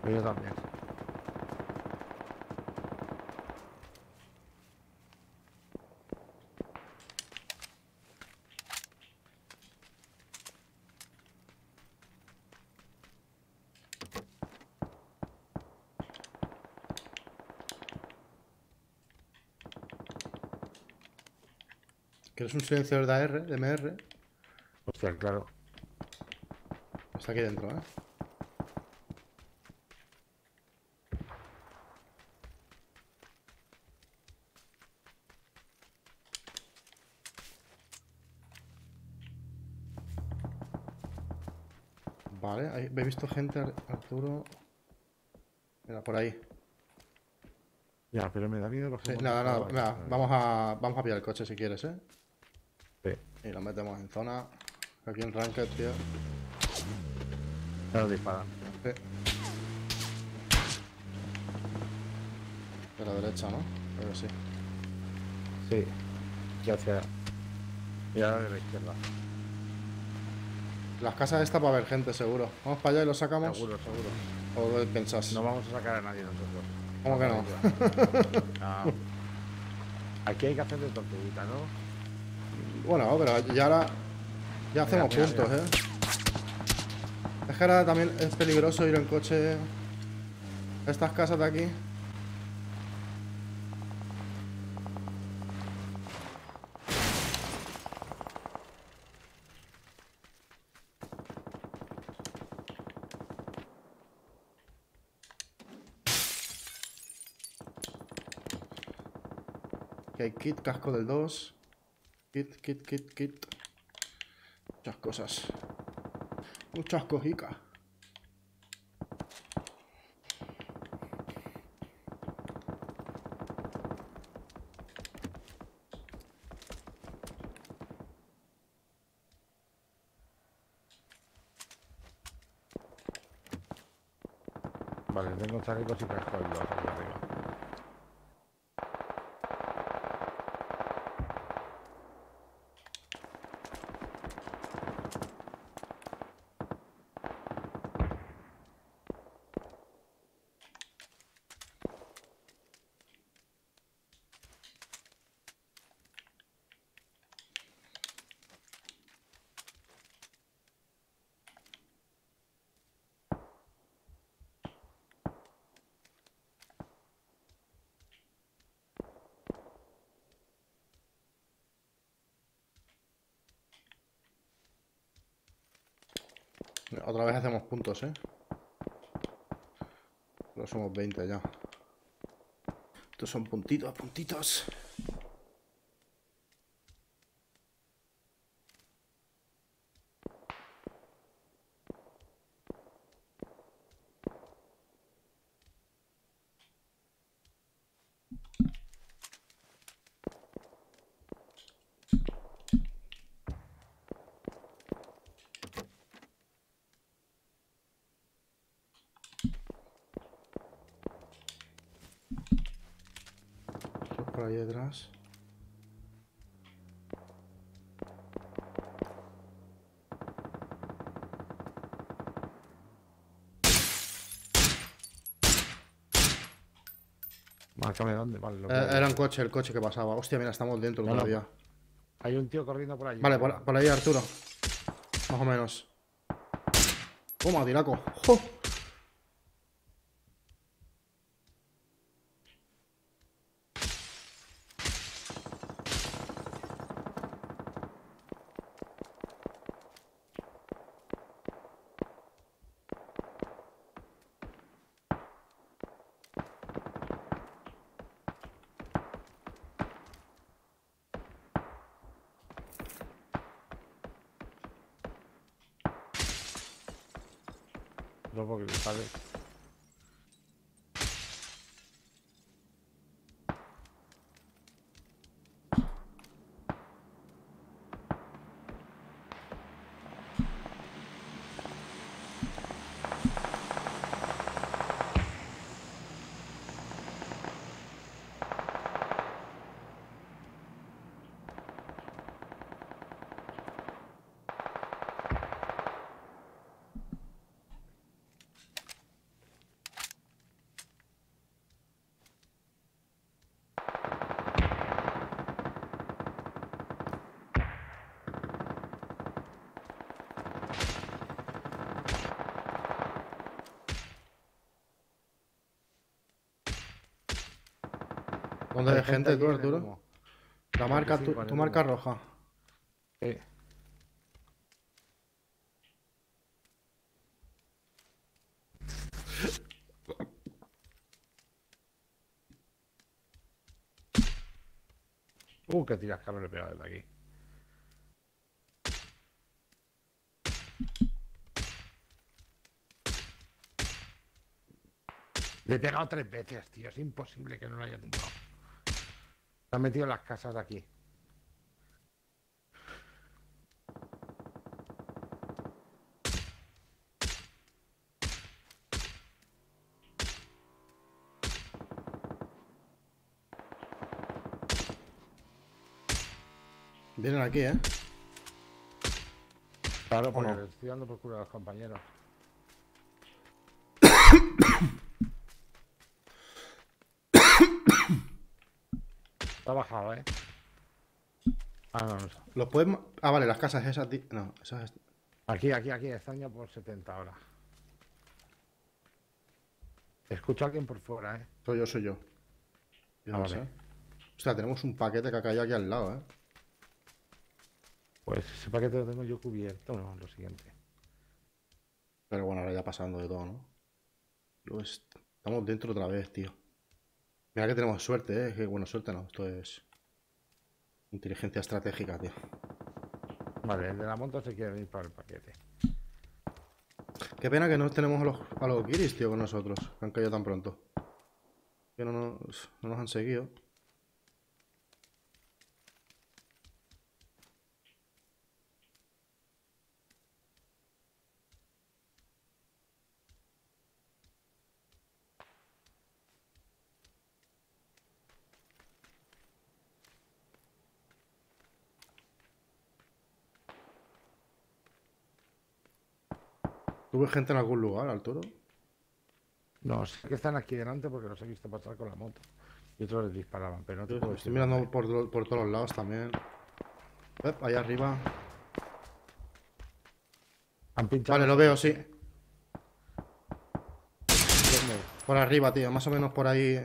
Pero yo también. ¿Quieres un silenciador de AR, de MR? Hostia, claro. Está aquí dentro, ¿eh? Vale, ahí, he visto gente, Ar- Arturo. Mira, por ahí. Ya, pero me da miedo los Sí, nada, nada, nada, vamos a, vamos a pillar el coche si quieres, ¿eh? Y lo metemos en zona. Aquí en Ranked, tío. Pero disparan. Sí. De la derecha, ¿no? Creo que sí. Sí. Y hacia. Y ahora de la izquierda. Las casas estas va a haber gente, seguro. Vamos para allá y lo sacamos. Seguro, seguro. ¿O qué pensás? No vamos a sacar a nadie nosotros. ¿Cómo que no? No. Aquí hay que hacer de tortuguita, ¿no? Bueno, pero ya ahora. Ya hacemos mira, puntos, mira. ¿eh? Es que ahora también es peligroso ir en coche. a Estas casas de aquí. Hay kit, casco del 2. Kit, kit, kit, kit. Muchas cosas. Muchas cojicas. Vale, tengo chalecos y casco y los aquí arriba. Otra vez hacemos puntos, ¿eh? Pero somos 20 ya. Estos son puntitos, puntitos. Esto por ahí detrás. Márcame dónde, vale. lo Eh, era un coche, el coche que pasaba. Hostia, mira, estamos dentro No, no. todavía. Hay un tío corriendo por allí. Vale, por, por ahí, Arturo. Más o menos. Toma, tiraco. ¡Jo! No, porque sale. ¿Dónde hay, gente, tú, Arturo? La marca, tu, tu marca roja. Sí. Uh, que tiras calor le pega desde aquí. Le he pegado tres veces, tío. Es imposible que no lo haya tumbado. Se han metido en las casas de aquí. Vienen aquí, ¿eh? Claro, porque no? le estoy dando por culo a los compañeros. Está bajado, ¿eh? Ah, no, no. ¿Los puedes... ma- Ah, vale, las casas esas... No, esas... Aquí, aquí, aquí, están ya por 70 ahora. Escucho a alguien por fuera, ¿eh? Soy yo, soy yo. Yo Ah, no vale. sé. Hostia, tenemos un paquete que ha caído aquí al lado, ¿eh? Pues ese paquete lo tengo yo cubierto, no, lo siguiente. Pero bueno, ahora ya pasando de todo, ¿no? Estamos dentro otra vez, tío. Mira que tenemos suerte, ¿eh? Que bueno, suerte no. Esto es... Inteligencia estratégica, tío. Vale, el de la moto se quiere venir para el paquete. Qué pena que no tenemos a los, a los guiris, tío, con nosotros. Que han caído tan pronto. Que no nos, no nos han seguido. ¿Tuve gente en algún lugar, Arturo? No, sé que están aquí delante porque los he visto pasar con la moto. Y otros les disparaban, pero no te Yo puedo estoy mirando por, todos los lados también. Ep, ahí arriba. Han pinchado. Vale, lo veo, sí. Por arriba, tío. Más o menos por ahí.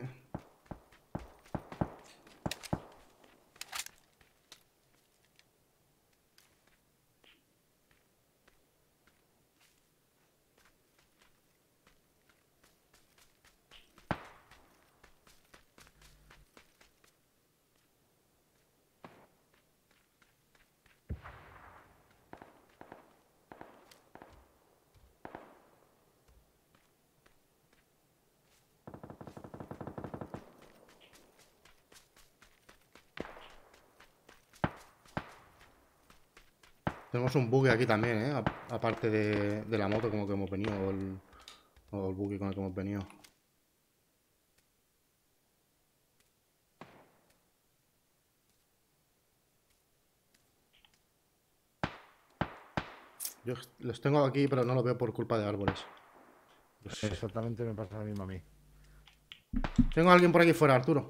Tenemos un buggy aquí también, ¿eh? Aparte de, de la moto como que hemos venido. O el, o el buggy con el que hemos venido. Yo los tengo aquí, pero no los veo por culpa de árboles. Exactamente me pasa lo mismo a mí. Tengo a alguien por aquí fuera, Arturo.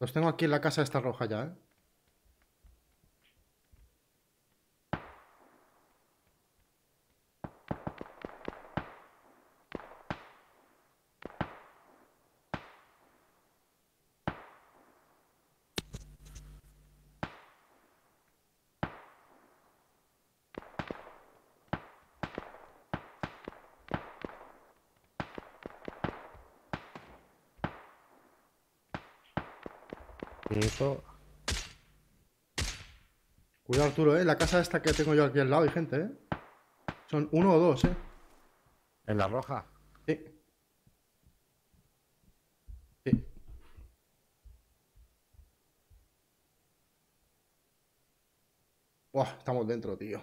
Los tengo aquí en la casa esta roja ya, ¿eh? Y eso. Cuidado, Arturo, ¿eh? La casa esta que tengo yo aquí al lado hay gente, ¿eh? Son uno o dos, ¿eh? En la roja. Sí. Sí. Buah, estamos dentro, tío.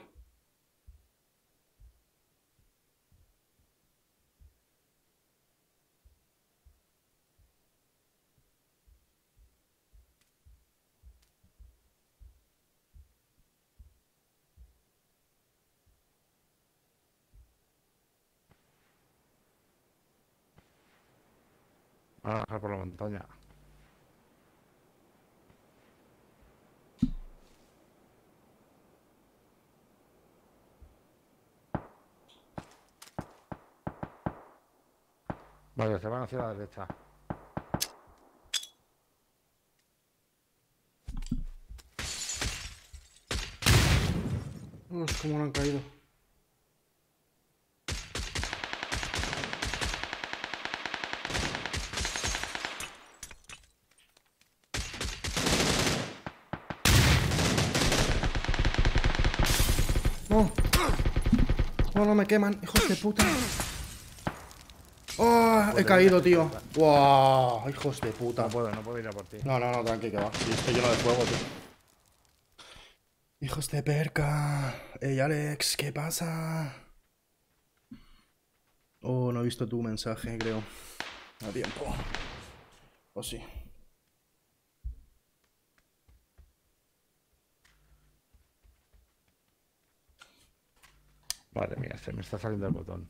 A bajar por la montaña. Vale, se van hacia la derecha. Uf, cómo no han caído. No, no me queman, hijos de puta. Oh, he caído, tío. Wow, hijos de puta. No puedo, no puedo ir a por ti. No, no, no, tranqui, que va. Sí, estoy lleno de fuego, tío. Hijos de perca. Ey, Alex, ¿qué pasa? Oh, no he visto tu mensaje, creo. A tiempo. O sí. Madre mía, se me está saliendo el botón.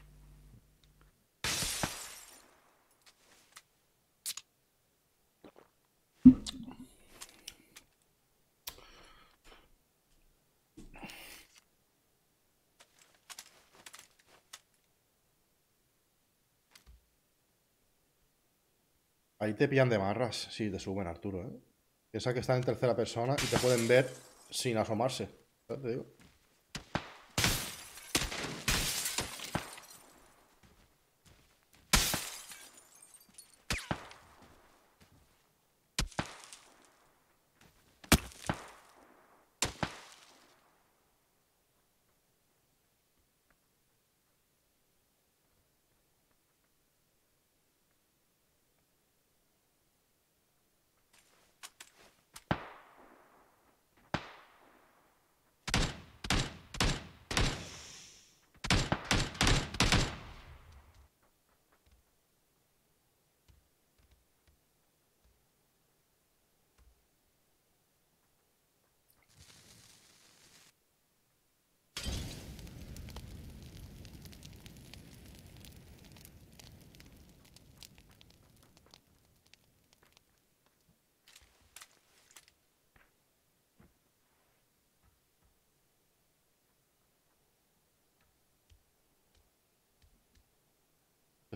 Ahí te pillan de marras. Sí, te suben, Arturo, ¿eh? Piensa que están en tercera persona y te pueden ver sin asomarse. Te digo.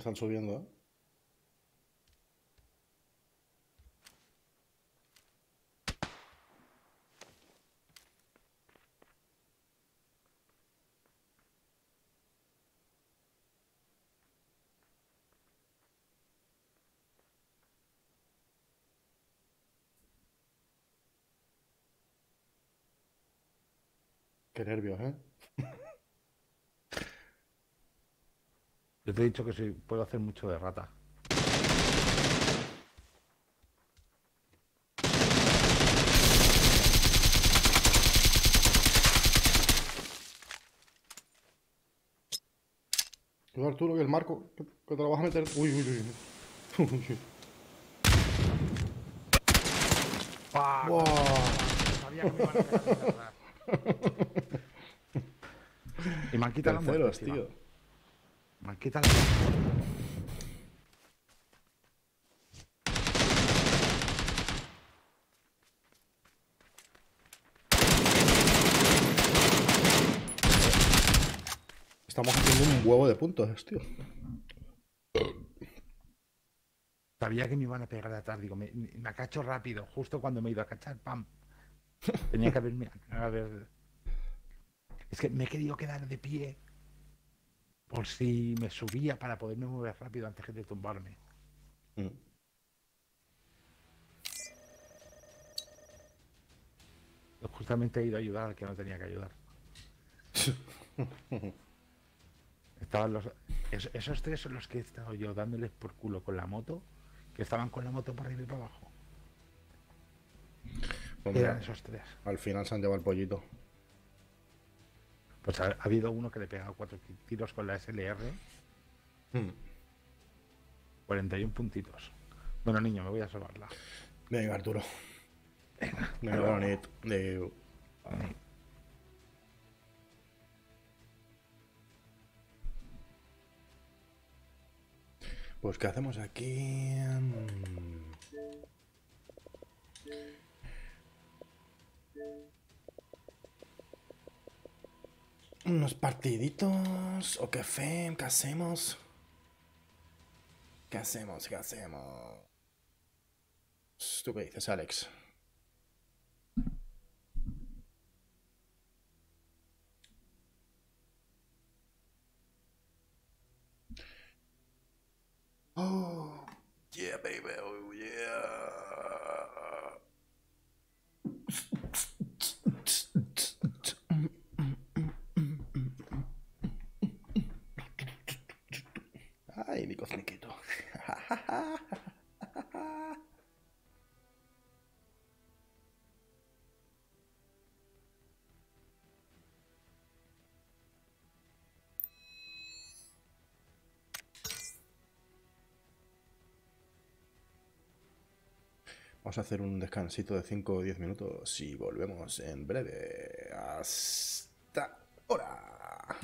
Están subiendo, ¿eh? Qué nervios, ¿eh? Yo te he dicho que sí, puedo hacer mucho de rata. Cuidado, Arturo, que el marco que, que te lo vas a meter. Uy, uy, uy. Uy. ¡Fuck! Wow. Sabía que me iban a. Y me han quitado encima. tío. Me han quitado. Estamos haciendo un huevo de puntos, tío. Sabía que me iban a pegar de atrás. Digo, me, me acacho rápido, justo cuando me he ido a cachar, ¡pam! Tenía que haberme. haber- Es que me he querido quedar de pie por si me subía para poderme mover rápido antes de tumbarme. Mm. Justamente he ido a ayudar al que no tenía que ayudar. Estaban los, es- esos tres son los que he estado yo dándoles por culo con la moto, que estaban con la moto para arriba y para abajo. Eran esos tres. al final se han llevado el pollito. Pues ha, ha habido uno que le he pegado cuatro tiros con la SLR, Mm. 41 puntitos. Bueno, niño, me voy a salvarla. Venga, Arturo. Venga, Venga, luego. Pues, ¿qué hacemos aquí? Unos partiditos. ¿O fe? ¿Qué hacemos? ¿Qué hacemos? ¿Qué hacemos? ¿Tú qué dices, Alex? Oh, yeah, baby. Ay, mi cociniquito. Vamos a hacer un descansito de 5 o 10 minutos y volvemos en breve. Hasta ahora.